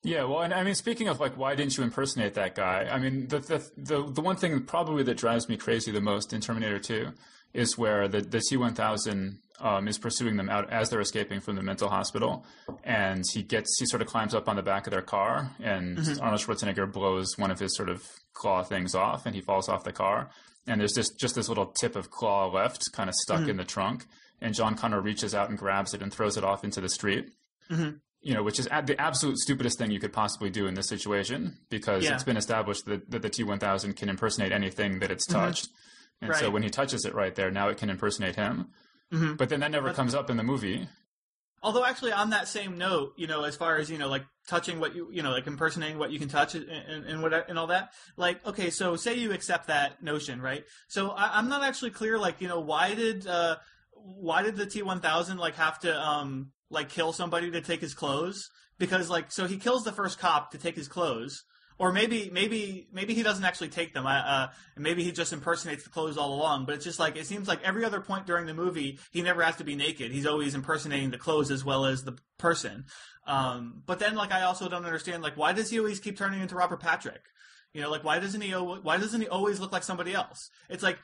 yeah, well, and I mean, speaking of like, why didn't you impersonate that guy? I mean, the the the, the one thing probably that drives me crazy the most in Terminator Two is where the the T one thousand um, is pursuing them out as they're escaping from the mental hospital, and he gets he sort of climbs up on the back of their car, and mm-hmm. Arnold Schwarzenegger blows one of his sort of claw things off, and he falls off the car, and there's just just this little tip of claw left, kind of stuck mm-hmm. in the trunk, and John Connor reaches out and grabs it and throws it off into the street. Mm-hmm you know, which is the absolute stupidest thing you could possibly do in this situation because yeah. it's been established that, that the T1000 can impersonate anything that it's mm-hmm. touched. Mm-hmm. And right. so when he touches it right there, now it can impersonate him. Mm-hmm. But then that never but, comes up in the movie. Although, actually, on that same note, you know, as far as you know, like touching what you, you know, like impersonating what you can touch and, and, and what and all that. Like, okay, so say you accept that notion, right? So I, am not actually clear, like, you know, why did uh, why did the T1000 like have to um like kill somebody to take his clothes? Because like so he kills the first cop to take his clothes. Or maybe maybe maybe he doesn't actually take them. Uh, maybe he just impersonates the clothes all along. But it's just like it seems like every other point during the movie he never has to be naked. He's always impersonating the clothes as well as the person. Um, but then like i also don't understand like why does he always keep turning into robert patrick? You know like why doesn't he why doesn't he always look like somebody else? It's like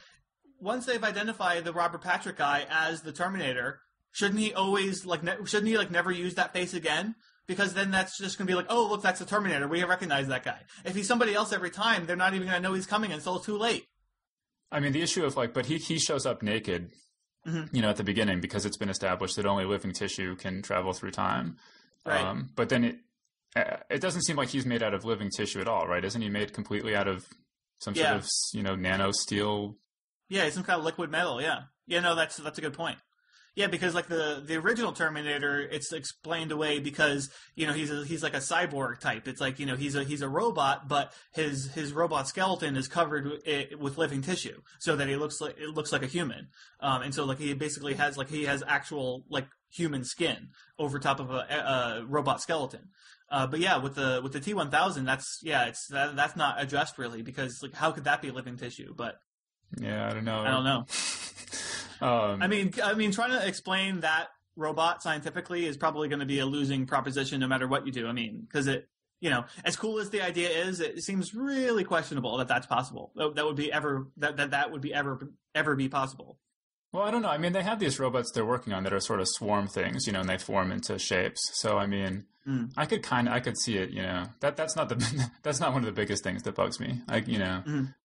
once they've identified the robert patrick guy as the terminator Shouldn't he always like? Ne- shouldn't he like never use that face again? Because then that's just going to be like, oh, look, that's the Terminator. We recognize that guy. If he's somebody else every time, they're not even going to know he's coming until it's too late. I mean, the issue of like, but he he shows up naked, mm-hmm. you know, at the beginning because it's been established that only living tissue can travel through time. Right. Um, but then it uh, it doesn't seem like he's made out of living tissue at all, right? Isn't he made completely out of some yeah. sort of you know nano steel Yeah, some kind of liquid metal. Yeah, yeah. No, that's that's a good point. Yeah, because like the the original Terminator, it's explained away because you know he's a, he's like a cyborg type. It's like you know he's a he's a robot, but his his robot skeleton is covered with, with living tissue, so that he looks like it looks like a human. Um, and so like he basically has like he has actual like human skin over top of a, a robot skeleton. Uh, but yeah, with the with the T one thousand, that's yeah, it's that, that's not addressed really because like how could that be living tissue? But yeah, I don't know. I don't know. Um, I mean, I mean, trying to explain that robot scientifically is probably going to be a losing proposition no matter what you do. I mean, because it, you know, as cool as the idea is, it seems really questionable that that's possible. That would be ever that that that would be ever ever be possible. Well, I don't know. I mean, they have these robots they're working on that are sort of swarm things, you know, and they form into shapes. So, I mean, Mm. I could kind of, I could see it, you know. That that's not the that's not one of the biggest things that bugs me. Like, you know. Mhm.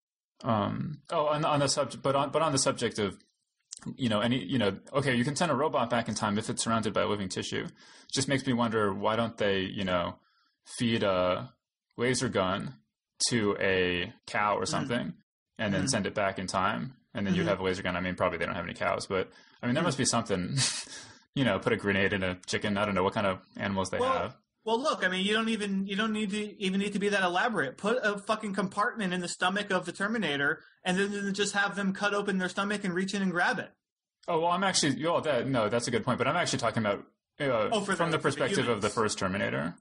Um. Oh, on, on the subject, but on but on the subject of, you know, any, you know, okay, you can send a robot back in time if it's surrounded by living tissue. It just makes me wonder why don't they, you know, feed a laser gun to a cow or something, and then Mhm. send it back in time, and then you'd Mhm. have a laser gun. I mean, probably they don't have any cows, but I mean, there must be something. you know, put a grenade in a chicken. I don't know what kind of animals they Well, have. Well, look, I mean, you don't even you don't need to even need to be that elaborate. Put a fucking compartment in the stomach of the Terminator, and then, just have them cut open their stomach and reach in and grab it. Oh well, I'm actually. Oh, that no, that's a good point. But I'm actually talking about uh, Oh, from the- the, for the perspective of the first Terminator.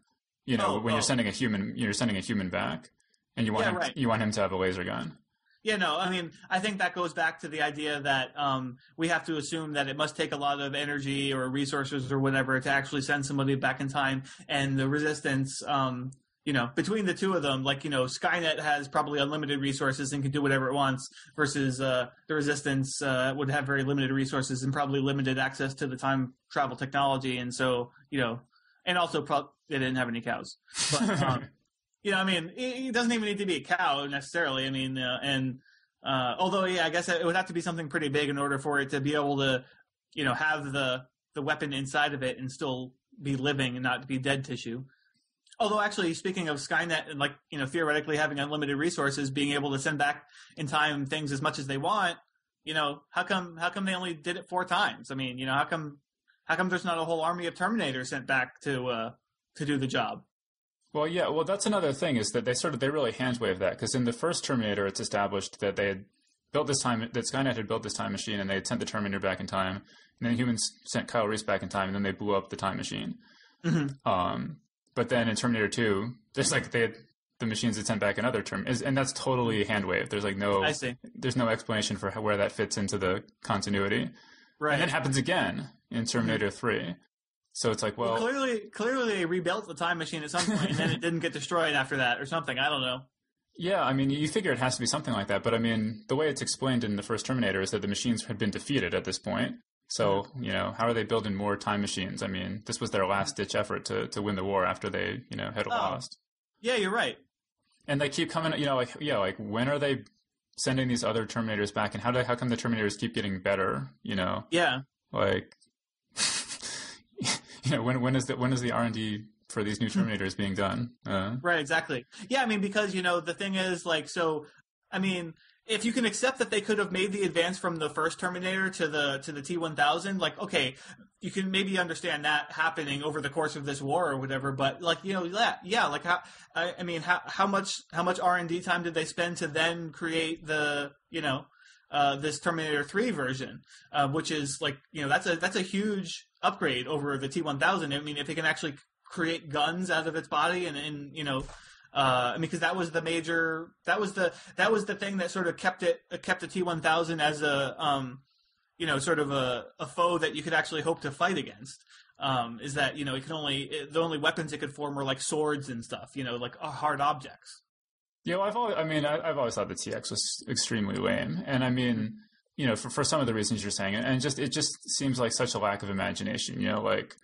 You know, Oh, when oh. you're sending a human, you're sending a human back, and you want Yeah, him, right. you want him to have a laser gun. Yeah, no, I mean, I think that goes back to the idea that um, we have to assume that it must take a lot of energy or resources or whatever to actually send somebody back in time, and the resistance. Um, you know, between the two of them, like you know, Skynet has probably unlimited resources and can do whatever it wants, versus uh, the Resistance uh, would have very limited resources and probably limited access to the time travel technology, and so you know, and also pro- they didn't have any cows. But, um, you know, I mean, it, doesn't even need to be a cow necessarily. I mean, uh, and uh, although, yeah, I guess it would have to be something pretty big in order for it to be able to, you know, have the the weapon inside of it and still be living and not be dead tissue. Although, actually, speaking of Skynet and like you know, theoretically having unlimited resources, being able to send back in time things as much as they want, you know, how come how come they only did it four times? I mean, you know, how come how come there's not a whole army of Terminators sent back to uh, to do the job? Well, yeah. Well, that's another thing is that they sort of they really handwave that because in the first Terminator, it's established that they had built this time that Skynet had built this time machine and they had sent the Terminator back in time, and then humans sent Kyle Reese back in time, and then they blew up the time machine. Mhm. Um, but then in Terminator Two, there's like they had the machines had sent back another term, and that's totally handwaved. There's like no I see. there's no explanation for how, where that fits into the continuity, Right. and it happens again in Terminator Three. So it's like, well, well, clearly, clearly they rebuilt the time machine at some point, and then it didn't get destroyed after that, or something. I don't know. Yeah, I mean, you figure it has to be something like that, but I mean, the way it's explained in the first Terminator is that the machines had been defeated at this point. So, you know, how are they building more time machines? I mean, this was their last ditch effort to, to win the war after they, you know, had Oh. lost. Yeah, you're right. And they keep coming, you know, like, yeah, like, when are they sending these other Terminators back? And how do, how come the Terminators keep getting better? You know, Yeah, like, you know, when, when is the, when is the R&D for these new Terminators being done? Uh, right, exactly. Yeah, I mean, because you know the thing is, like, so, I mean, if you can accept that they could have made the advance from the first Terminator to the to the T1000, like, okay, you can maybe understand that happening over the course of this war or whatever. But like, you know, yeah, yeah, like how, I, I mean, how how much how much R and D time did they spend to then create the, you know, uh, this Terminator 3 version, uh, which is like, you know, that's a that's a huge upgrade over the T1000. I mean, if it can actually create guns out of its body and, and you know, uh, I mean, because that was the major, that was the that was the thing that sort of kept it kept the T1000 as a, um, you know, sort of a, a foe that you could actually hope to fight against. Um, is that you know it can only it, the only weapons it could form were like swords and stuff, you know, like uh, hard objects. Yeah, well, I've always, I mean, I, I've always thought the TX was extremely lame, and I mean, you know, for, for some of the reasons you're saying, and just it just seems like such a lack of imagination. You know, like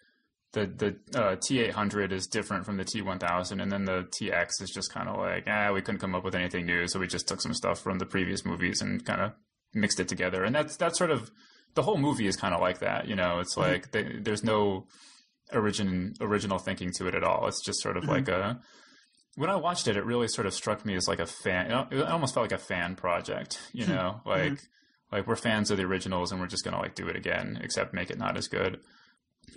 the the uh, T800 is different from the T1000, and then the TX is just kind of like, ah, we couldn't come up with anything new, so we just took some stuff from the previous movies and kind of mixed it together, and that's that's sort of the whole movie is kind of like that. You know, it's like they, there's no origin original thinking to it at all. It's just sort of Mhm. like a when I watched it, it really sort of struck me as like a fan. It almost felt like a fan project, you know, like like we're fans of the originals and we're just gonna like do it again, except make it not as good.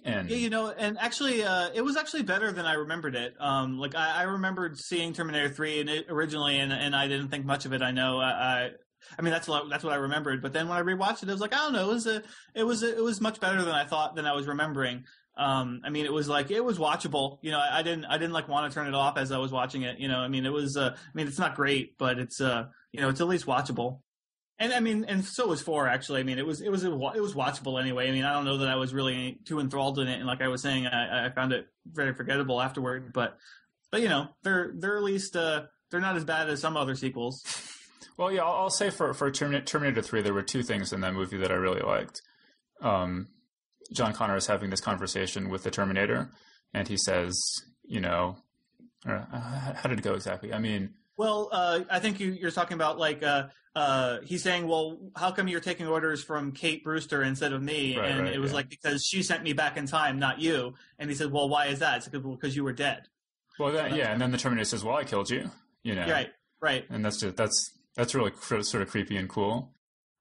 And Yeah, you know, and actually, uh, it was actually better than I remembered it. Um, like I, I remembered seeing Terminator Three and it originally, and, and I didn't think much of it. I know, I, I, I mean, that's what that's what I remembered. But then when I rewatched it, I was like, I don't know, it was a, it was a, it was much better than I thought than I was remembering. Um, I mean, it was like it was watchable. You know, I, I didn't I didn't like want to turn it off as I was watching it. You know, I mean, it was. Uh, I mean, it's not great, but it's uh, you know, it's at least watchable. And I mean, and so was four actually. I mean, it was it was a, it was watchable anyway. I mean, I don't know that I was really too enthralled in it, and like I was saying, I, I found it very forgettable afterward. But but you know, they're they're at least uh, they're not as bad as some other sequels. Well, yeah, I'll, I'll say for for Terminator, Terminator Three, there were two things in that movie that I really liked. Um, John Connor is having this conversation with the Terminator, and he says, you know, uh, how did it go exactly? I mean, Well, uh, I think you, you're talking about like uh, uh, he's saying, well, how come you're taking orders from Kate Brewster instead of me? Right, and right, it was yeah. like because she sent me back in time, not you. And he said, well, why is that? It's like, well, because you were dead. well, that, that's- yeah, and then the Terminator says, "Well, I killed you," you know, Right, right, and that's just that's that's really cr- sort of creepy and cool.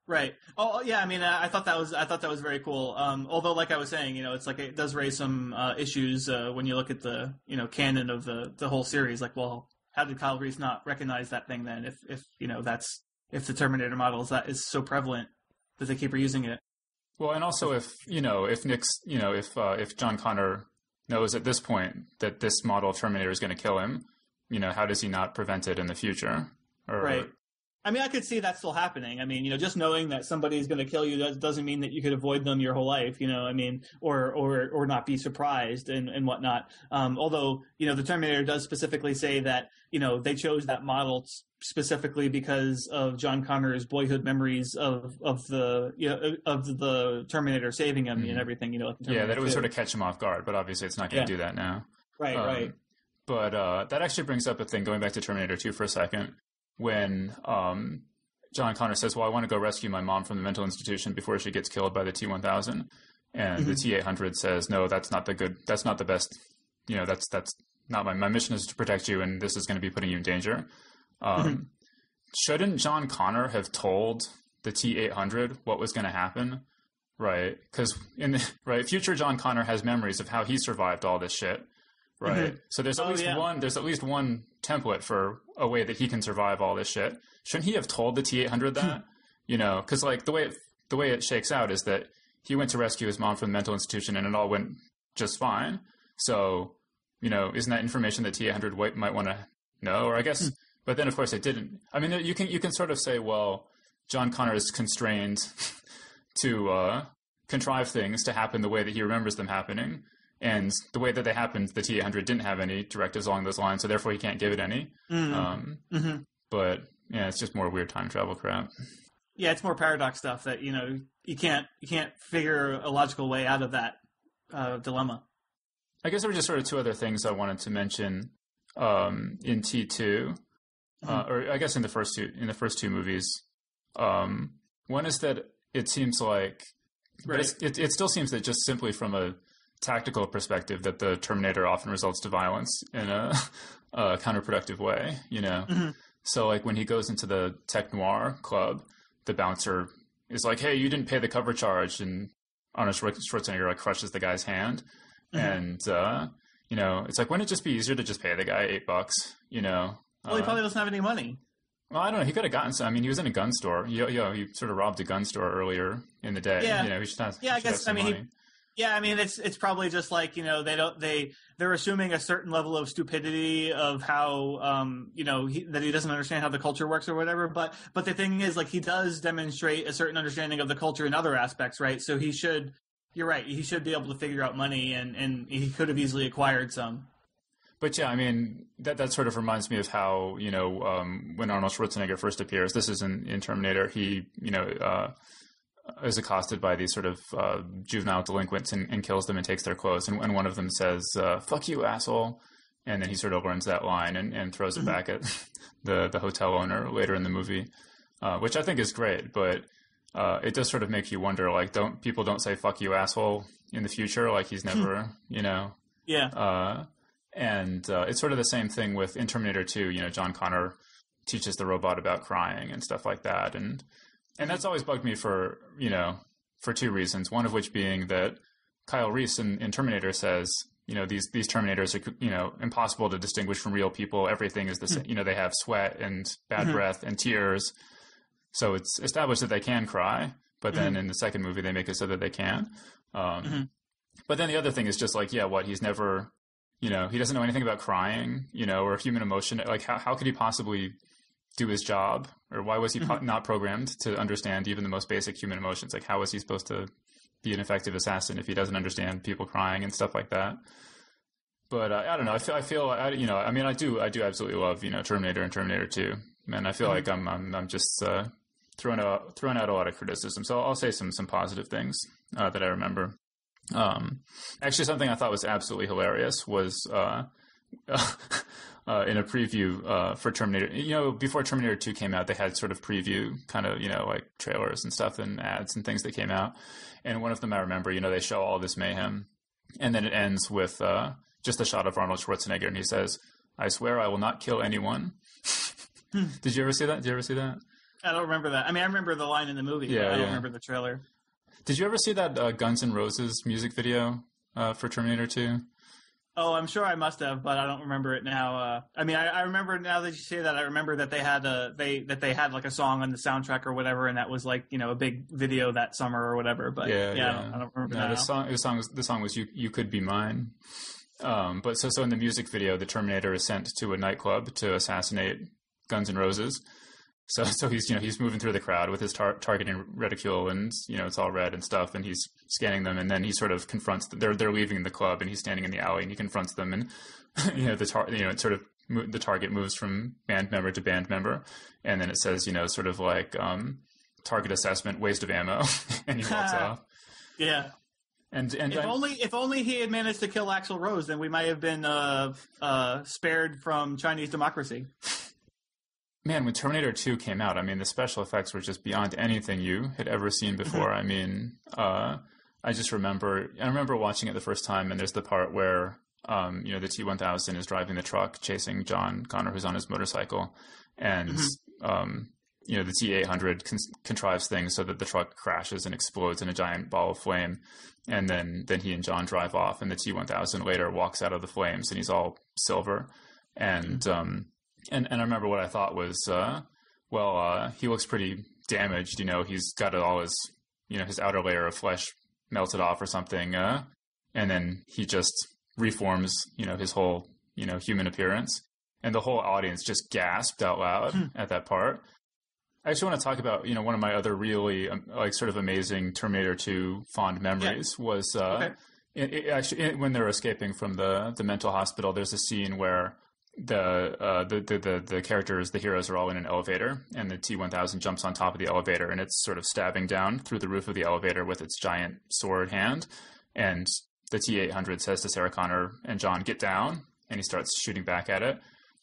right. Oh, yeah. I mean, I, I thought that was I thought that was very cool. Um, although, like I was saying, you know, it's like it does raise some uh, issues uh, when you look at the you know canon of the the whole series. Like, well, how did Kyle Reese not recognize that thing then? If if you know that's if the Terminator model is that is so prevalent that they keep reusing it. Well, and also if you know if Nick's you know if uh, if John Connor knows at this point that this model of Terminator is going to kill him, you know, how does he not prevent it in the future? Or, Right. I mean, I could see that still happening. I mean, you know, just knowing that somebody is going to kill you does, doesn't mean that you could avoid them your whole life. You know, I mean, or or or not be surprised and and whatnot. Um, although, you know, the Terminator does specifically say that you know they chose that model specifically because of John Connor's boyhood memories of of the you know, of the Terminator saving him Mhm. and everything. You know, like Yeah, that it would sort of catch him off guard, but obviously it's not going to Yeah. do that now. right, Um, right. But uh, that actually brings up a thing, going back to Terminator 2 for a second, when um, John Connor says, Well, I want to go rescue my mom from the mental institution before she gets killed by the T 1000. And the T 800 says, No, that's not the good, that's not the best, you know, that's, that's not my, my mission is to protect you, and this is going to be putting you in danger. Um, mm-hmm. Shouldn't John Connor have told the T 800 what was going to happen? Right, because in the, right, future John Connor has memories of how he survived all this shit. Right, mm-hmm. so there's at Oh, least yeah. one. There's at least one template for a way that he can survive all this shit. Shouldn't he have told the T eight hundred that? Hmm. you know, because like the way it, the way it shakes out is that he went to rescue his mom from the mental institution and it all went just fine. So you know, isn't that information that T eight hundred might want to know? Or I guess, hmm. But then of course it didn't. I mean, you can you can sort of say, well, John Connor is constrained to uh, contrive things to happen the way that he remembers them happening. And the way that they happened, the T800 didn't have any directives along those lines, so therefore he can't give it any. Mm. Um, Mhm. but yeah, it's just more weird time travel crap. Yeah, it's more paradox stuff that you know you can't you can't figure a logical way out of that uh, dilemma. I guess there were just sort of two other things I wanted to mention um, in T 2 uh, or I guess in the first two in the first two movies. Um, one is that it seems like, Right. it's, it, it still seems that just simply from a tactical perspective, that the Terminator often results to violence in a, a counterproductive way. You know, Mhm. so like when he goes into the Tech Noir club, the bouncer is like, "Hey, you didn't pay the cover charge," and Arnold Schwarzenegger like crushes the guy's hand, Mhm. and uh, you know, it's like, wouldn't it just be easier to just pay the guy eight bucks? You know. Well, he Uh, probably doesn't have any money. well, I don't know. He could have gotten some. I mean, he was in a gun store. You, you know, he sort of robbed a gun store earlier in the day. Yeah. You know, he should have, Yeah, I he should have guess- I mean, he- Yeah, I mean it's it's probably just like you know they don't they they're assuming a certain level of stupidity of how um you know he, that he doesn't understand how the culture works or whatever. But but the thing is like he does demonstrate a certain understanding of the culture in other aspects, right? So he should. You're right. He should be able to figure out money, and and he could have easily acquired some. But yeah, I mean, that that sort of reminds me of how you know um, when Arnold Schwarzenegger first appears. This is in, in Terminator. He you know uh, is accosted by these sort of uh, juvenile delinquents and, and kills them and takes their clothes. And, and one of them says, uh, "Fuck you, asshole." And then he sort of learns that line and, and throws it back at the the hotel owner later in the movie, uh, which I think is great. But uh, it does sort of make you wonder, like, don't people don't say "fuck you, asshole" in the future? Like he's never, you know. Yeah. And uh, it's sort of the same thing with in Terminator 2. You know, John Connor teaches the robot about crying and stuff like that. And and that's always bugged me for you know for two reasons. One of which being that Kyle Reese in, in Terminator says, you know, these these Terminators are you know impossible to distinguish from real people. Everything is the same. You know, they have sweat and bad breath and tears. So it's established that they can cry, but then in the second movie they make it so that they can. Um, But then the other thing is just like, yeah, what he's never, you know, he doesn't know anything about crying, you know, or human emotion. Like, how how could he possibly do his job, or why was he po- not programmed to understand even the most basic human emotions? Like, how was he supposed to be an effective assassin if he doesn't understand people crying and stuff like that? But uh, I don't know. I feel, I feel, I, you know, I mean, I do, I do absolutely love, you know, Terminator and Terminator Two, and I feel like I'm, I'm, I'm just uh, throwing out, throwing out a lot of criticism. So I'll say some, some positive things uh, that I remember. Um, actually, something I thought was absolutely hilarious was uh, uh, in a preview uh, for Terminator. You know, before Terminator Two came out, they had sort of preview kind of you know like trailers and stuff and ads and things that came out. And one of them I remember, you know, they show all this mayhem, and then it ends with uh, just a shot of Arnold Schwarzenegger, and he says, "I swear I will not kill anyone." Did you ever see that? Did you ever see that? I don't remember that. I mean, I remember the line in the movie. Yeah, but I don't yeah. remember the trailer. Did you ever see that uh, Guns N' Roses music video uh, for Terminator Two? Oh, I'm sure I must have, but I don't remember it now. Uh, I mean, I, I remember now that you say that. I remember that they had a they that they had like a song on the soundtrack or whatever, and that was like you know a big video that summer or whatever. But Yeah, yeah, yeah. I, don't, I don't remember No, that. the song, the song was the song was you you could be mine. Um, but so so in the music video, the Terminator is sent to a nightclub to assassinate Guns N' Roses. So so he's you know he's moving through the crowd with his tar- targeting reticule and you know it's all red and stuff and he's scanning them and then he sort of confronts they're they're leaving the club and he's standing in the alley and he confronts them and you know the tar- you know it sort of mo- the target moves from band member to band member and then it says you know sort of like um, target assessment waste of ammo and he walks off. yeah. And and If I- only if only he had managed to kill Axl Rose, then we might have been uh, uh, spared from Chinese democracy. Man, when Terminator Two came out, I mean, the special effects were just beyond anything you had ever seen before. I mean, uh, I just remember I remember watching it the first time, and there's the part where um, you know the T one thousand is driving the truck chasing John Connor, who's on his motorcycle, and um, you know the T eight hundred contrives things so that the truck crashes and explodes in a giant ball of flame, and then then he and John drive off, and the T one thousand later walks out of the flames, and he's all silver, and um, and and I remember what I thought was, uh, well, uh, he looks pretty damaged. You know, he's got all his, you know, his outer layer of flesh melted off or something, uh, and then he just reforms, you know, his whole, you know, human appearance, and the whole audience just gasped out loud at that part. I actually want to talk about, you know, one of my other really um, like sort of amazing Terminator 2 fond memories was uh, Okay. it, it actually it, when they're escaping from the the mental hospital. There's a scene where the, uh, the, the the the characters, the heroes, are all in an elevator, and the T1000 jumps on top of the elevator, and it's sort of stabbing down through the roof of the elevator with its giant sword hand, and the T800 says to Sarah Connor and John, "Get down," and he starts shooting back at it,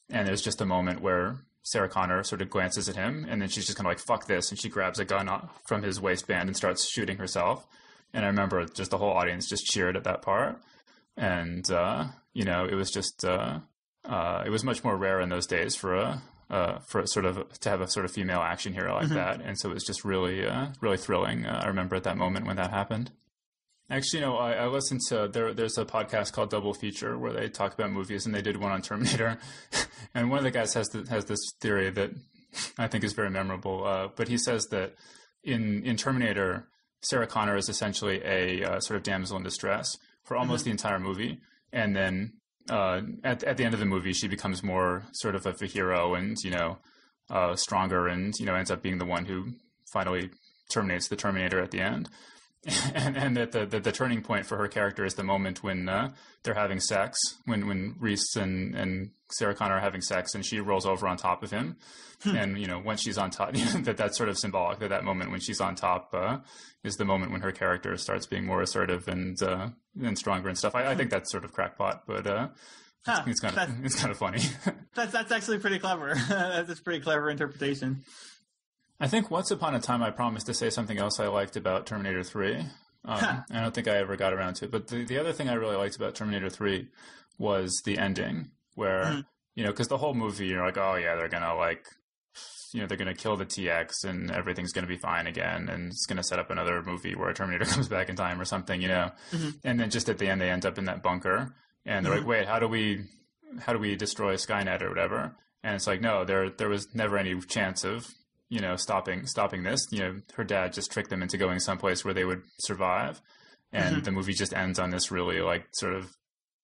and there's just a moment where Sarah Connor sort of glances at him, and then she's just kind of like, "Fuck this," and she grabs a gun from his waistband and starts shooting herself. And I remember just the whole audience just cheered at that part, and uh, you know, it was just uh, uh, it was much more rare in those days for a uh, for sort of to have a sort of female action hero like that, and so it was just really uh, really thrilling. Uh, I remember at that moment when that happened. Actually, you know, I, I listened to there. There's a podcast called Double Feature where they talk about movies, and they did one on Terminator. and one of the guys has the, has this theory that I think is very memorable. Uh, but he says that in in Terminator, Sarah Connor is essentially a uh, sort of damsel in distress for almost the entire movie, and then uh, at at the end of the movie, she becomes more sort of a hero, and you know, uh, stronger, and you know, ends up being the one who finally terminates the Terminator at the end. and and that the, the the turning point for her character is the moment when uh, they're having sex, when when Reese and and Sarah Connor are having sex, and she rolls over on top of him, and you know once she's on top, that that's sort of symbolic. That that moment when she's on top uh, is the moment when her character starts being more assertive and uh, and stronger and stuff. I, I think that's sort of crackpot, but uh, Huh, it's kind of it's kind of funny. that's that's actually pretty clever. that's a pretty clever interpretation. I think once upon a time I promised to say something else I liked about Terminator 3. Um, Huh. I don't think I ever got around to it. But the, the other thing I really liked about Terminator 3 was the ending, where, Mhm. you know, because the whole movie, you're like, oh, yeah, they're going to, like, you know they're going to kill the TX and everything's going to be fine again, and it's going to set up another movie where a Terminator comes back in time or something, you know. Mm-hmm. And then just at the end, they end up in that bunker, and they're like, "Wait, how do we, how do we destroy Skynet or whatever?" And it's like, no, there there was never any chance of you know stopping stopping this. You know, her dad just tricked them into going someplace where they would survive, and Mm-hmm. the movie just ends on this really like sort of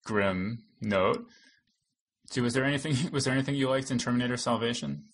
grim note. So was there anything was there anything you liked in Terminator Salvation?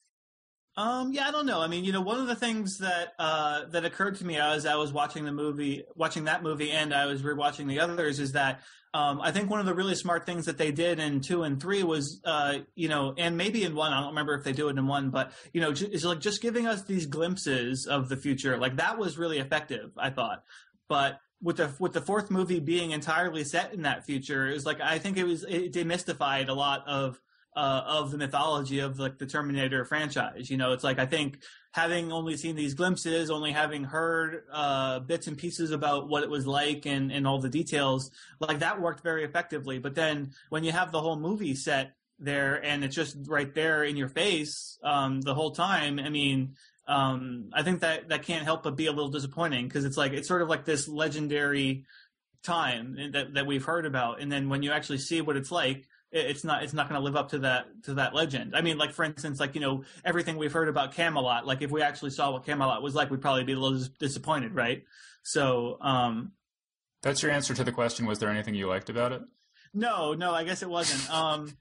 Um, yeah, I don't know. I mean, you know, one of the things that uh, that occurred to me as I was watching the movie, watching that movie, and I was rewatching the others, is that um, I think one of the really smart things that they did in two and three was, uh, you know, and maybe in one, I don't remember if they do it in one, but you know, is like just giving us these glimpses of the future. Like that was really effective, I thought. But with the with the fourth movie being entirely set in that future, it was like I think it was it demystified a lot of uh, of the mythology of like the Terminator franchise. You know, it's like I think having only seen these glimpses, only having heard uh, bits and pieces about what it was like and and all the details, like that worked very effectively. But then when you have the whole movie set there and it's just right there in your face um, the whole time, I mean. Um, I think that that can't help but be a little disappointing because it's like it's sort of like this legendary time that that we've heard about, and then when you actually see what it's like, it's not it's not going to live up to that to that legend. I mean, like for instance, like you know everything we've heard about Camelot. Like if we actually saw what Camelot was like, we'd probably be a little dis- disappointed, right? So um, That's your answer to the question. Was there anything you liked about it? no, no, I guess it wasn't. Um,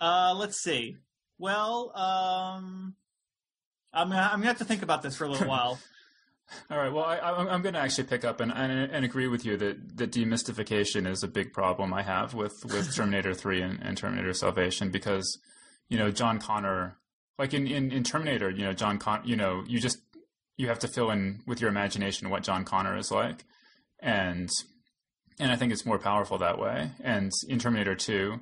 uh, let's see. Well, um, I'm I'm gonna have to think about this for a little while. All right. Well, I, I'm, I'm going to actually pick up and, and and agree with you that that demystification is a big problem I have with with Terminator Three and, and Terminator Salvation because you know John Connor, like in, in, in Terminator, you know John Con, you know you just you have to fill in with your imagination what John Connor is like, and and I think it's more powerful that way. And in Terminator Two,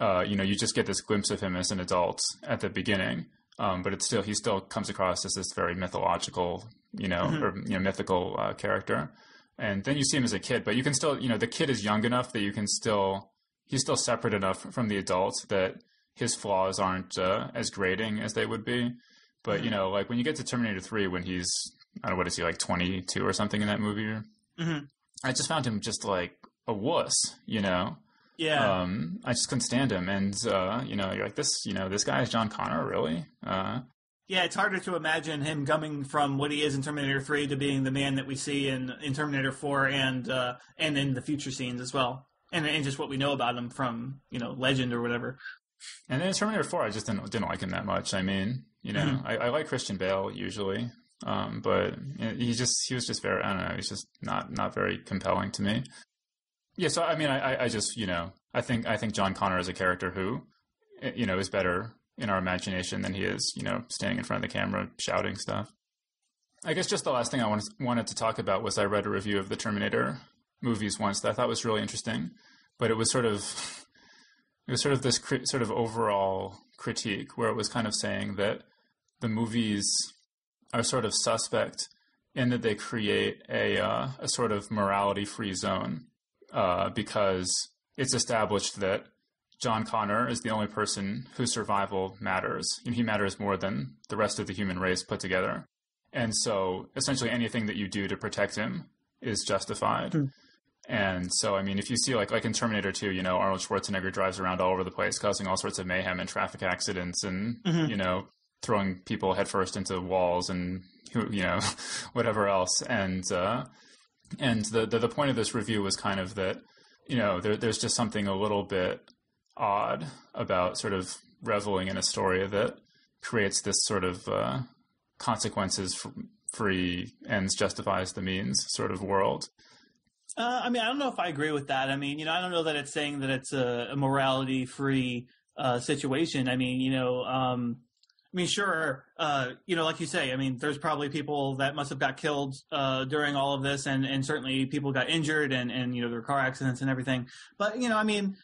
uh, you know, you just get this glimpse of him as an adult at the beginning, um, but it's still he still comes across as this very mythological, you know, or you know, mythical uh, character. And then you see him as a kid, but you can still, you know, the kid is young enough that you can still he's still separate enough from the adult that his flaws aren't uh, as grating as they would be. But you know, like when you get to Terminator Three, when he's I don't know what is he like twenty two or something in that movie, Mhm. I just found him just like a wuss, you know. Yeah. Um, I just couldn't stand him, and uh, you know, you're like this, you know, this guy is John Connor, really? Uh, Yeah, it's harder to imagine him coming from what he is in Terminator 3 to being the man that we see in, in Terminator 4 and uh, and in the future scenes as well. And, and just what we know about him from, you know, legend or whatever. and then in Terminator Four, I just didn't didn't like him that much. I mean, you know, Mhm. I, I like Christian Bale usually, um, but he just he was just very I don't know, he's just not not very compelling to me. Yeah, so I mean, I, I- just you know, I think I think John Connor is a character who, eh, you know, is better in our imagination than he is, you know, standing in front of the camera shouting stuff. I guess just the last thing I wanted wanted to talk about was I read a review of the Terminator movies once that I thought was really interesting, but it was sort of it was sort of this cri- sort of overall critique where it was kind of saying that the movies are sort of suspect in that they create a uh, a sort of morality free zone uh, because it's established that John Connor is the only person whose survival matters. And he matters more than the rest of the human race put together. And so essentially anything that you do to protect him is justified. And so, I mean, if you see like like in Terminator 2, you know, Arnold Schwarzenegger drives around all over the place, causing all sorts of mayhem and traffic accidents, and you know, throwing people headfirst into walls and you know, whatever else. And uh, and the, the the point of this review was kind of that you know there, there's just something a little bit odd about sort of reveling in a story that creates this sort of uh, consequences free ends justifies the means sort of world. Uh, I mean, I don't know if I agree with that. I mean, you know, I don't know that it's saying that it's a, a morality free uh, situation. I mean, you know, um, I mean, sure, uh, you know, like you say, I mean, there's probably people that must have got killed uh, during all of this, and, and certainly people got injured, and, and you know, there were car accidents and everything. But you know, I mean,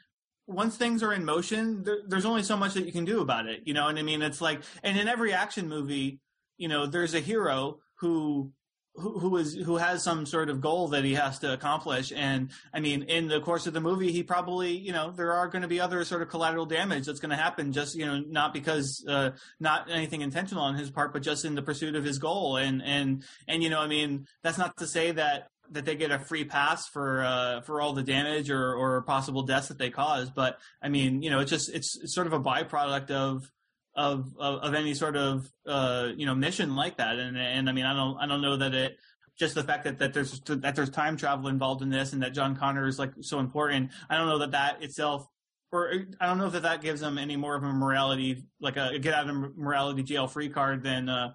once things are in motion, there, there's only so much that you can do about it. You know, and I mean, it's like, and in every action movie, you know, there's a hero who who, who is who has some sort of goal that he has to accomplish. And I mean, in the course of the movie, he probably, you know, there are going to be other sort of collateral damage that's going to happen. Just you know, not because uh, not anything intentional on his part, but just in the pursuit of his goal. And and and you know, I mean, that's not to say that that they get a free pass for uh, for all the damage or, or possible deaths that they cause. But I mean, you know, it's just it's, it's sort of a byproduct of of of, of any sort of uh, you know mission like that. And and I mean, I don't I don't know that it just the fact that, that there's that there's time travel involved in this and that John Connor is like so important. I don't know that that itself or I don't know that that gives them any more of a morality, like a, get out of morality jail free card than, uh,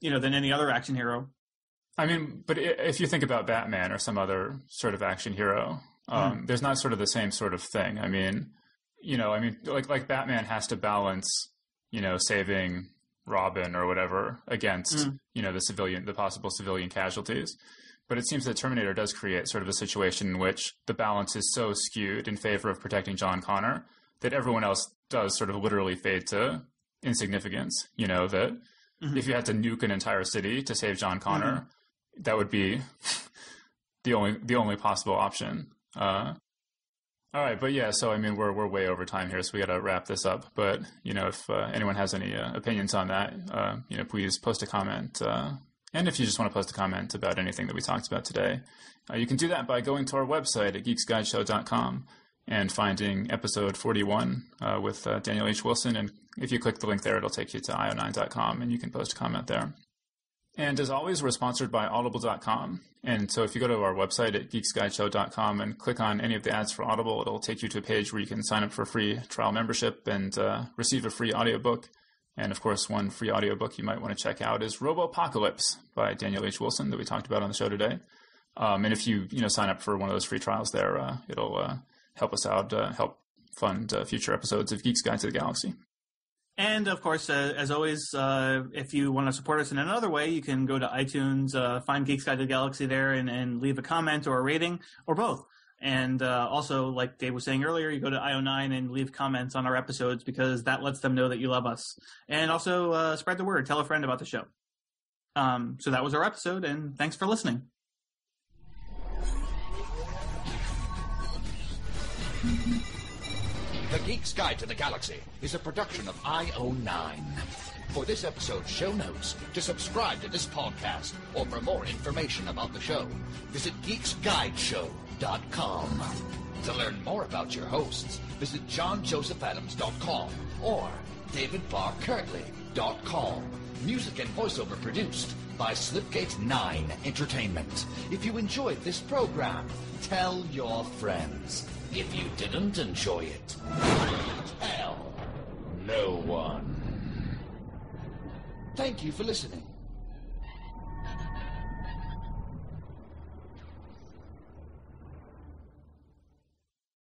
you know, than any other action hero. I mean, but if you think about Batman or some other sort of action hero, um, mm. there's not sort of the same sort of thing. I mean, you know, I mean, like like Batman has to balance, you know, saving Robin or whatever against, mm. you know, the civilian, the possible civilian casualties. But it seems that Terminator does create sort of a situation in which the balance is so skewed in favor of protecting John Connor that everyone else does sort of literally fade to insignificance. You know that mm-hmm. if you had to nuke an entire city to save John Connor, mm-hmm that would be the only the only possible option. Uh, all right, but yeah, so I mean, we're we're way over time here, so we got to wrap this up. But you know, if uh, anyone has any uh, opinions on that, uh, you know, please post a comment. Uh, and if you just want to post a comment about anything that we talked about today, uh, you can do that by going to our website at geeksguideshow.com and finding episode 41 with Daniel H. Wilson. And if you click the link there, it'll take you to io9.com, and you can post a comment there. And as always, we're sponsored by audible.com. And so if you go to our website at geeksguideshow.com and click on any of the ads for Audible, it'll take you to a page where you can sign up for a free trial membership and uh, receive a free audiobook. And of course, one free audiobook you might want to check out is Robopocalypse by Daniel H. Wilson that we talked about on the show today. Um, and if you you know sign up for one of those free trials there, uh, it'll uh, help us out, uh, help fund uh, future episodes of Geeks Guide to the Galaxy. And of course, uh, as always, uh, if you want to support us in another way, you can go to iTunes, uh, find Geeks Guide to the Galaxy there, and, and, leave a comment or a rating, or both. And uh, also, like Dave was saying earlier, you go to IO9 and leave comments on our episodes because that lets them know that you love us. And also, uh, spread the word. Tell a friend about the show. Um, so that was our episode, and thanks for listening. The Geek's Guide to the Galaxy is a production of IO9. For this episode's show notes, to subscribe to this podcast, or for more information about the show, visit geeksguideshow.com. To learn more about your hosts, visit johnjosephadams.com or davidbarrkirtley.com. Music and voiceover produced by Slipgate 9 Entertainment. If you enjoyed this program, tell your friends. If you didn't enjoy it, tell no one. Thank you for listening.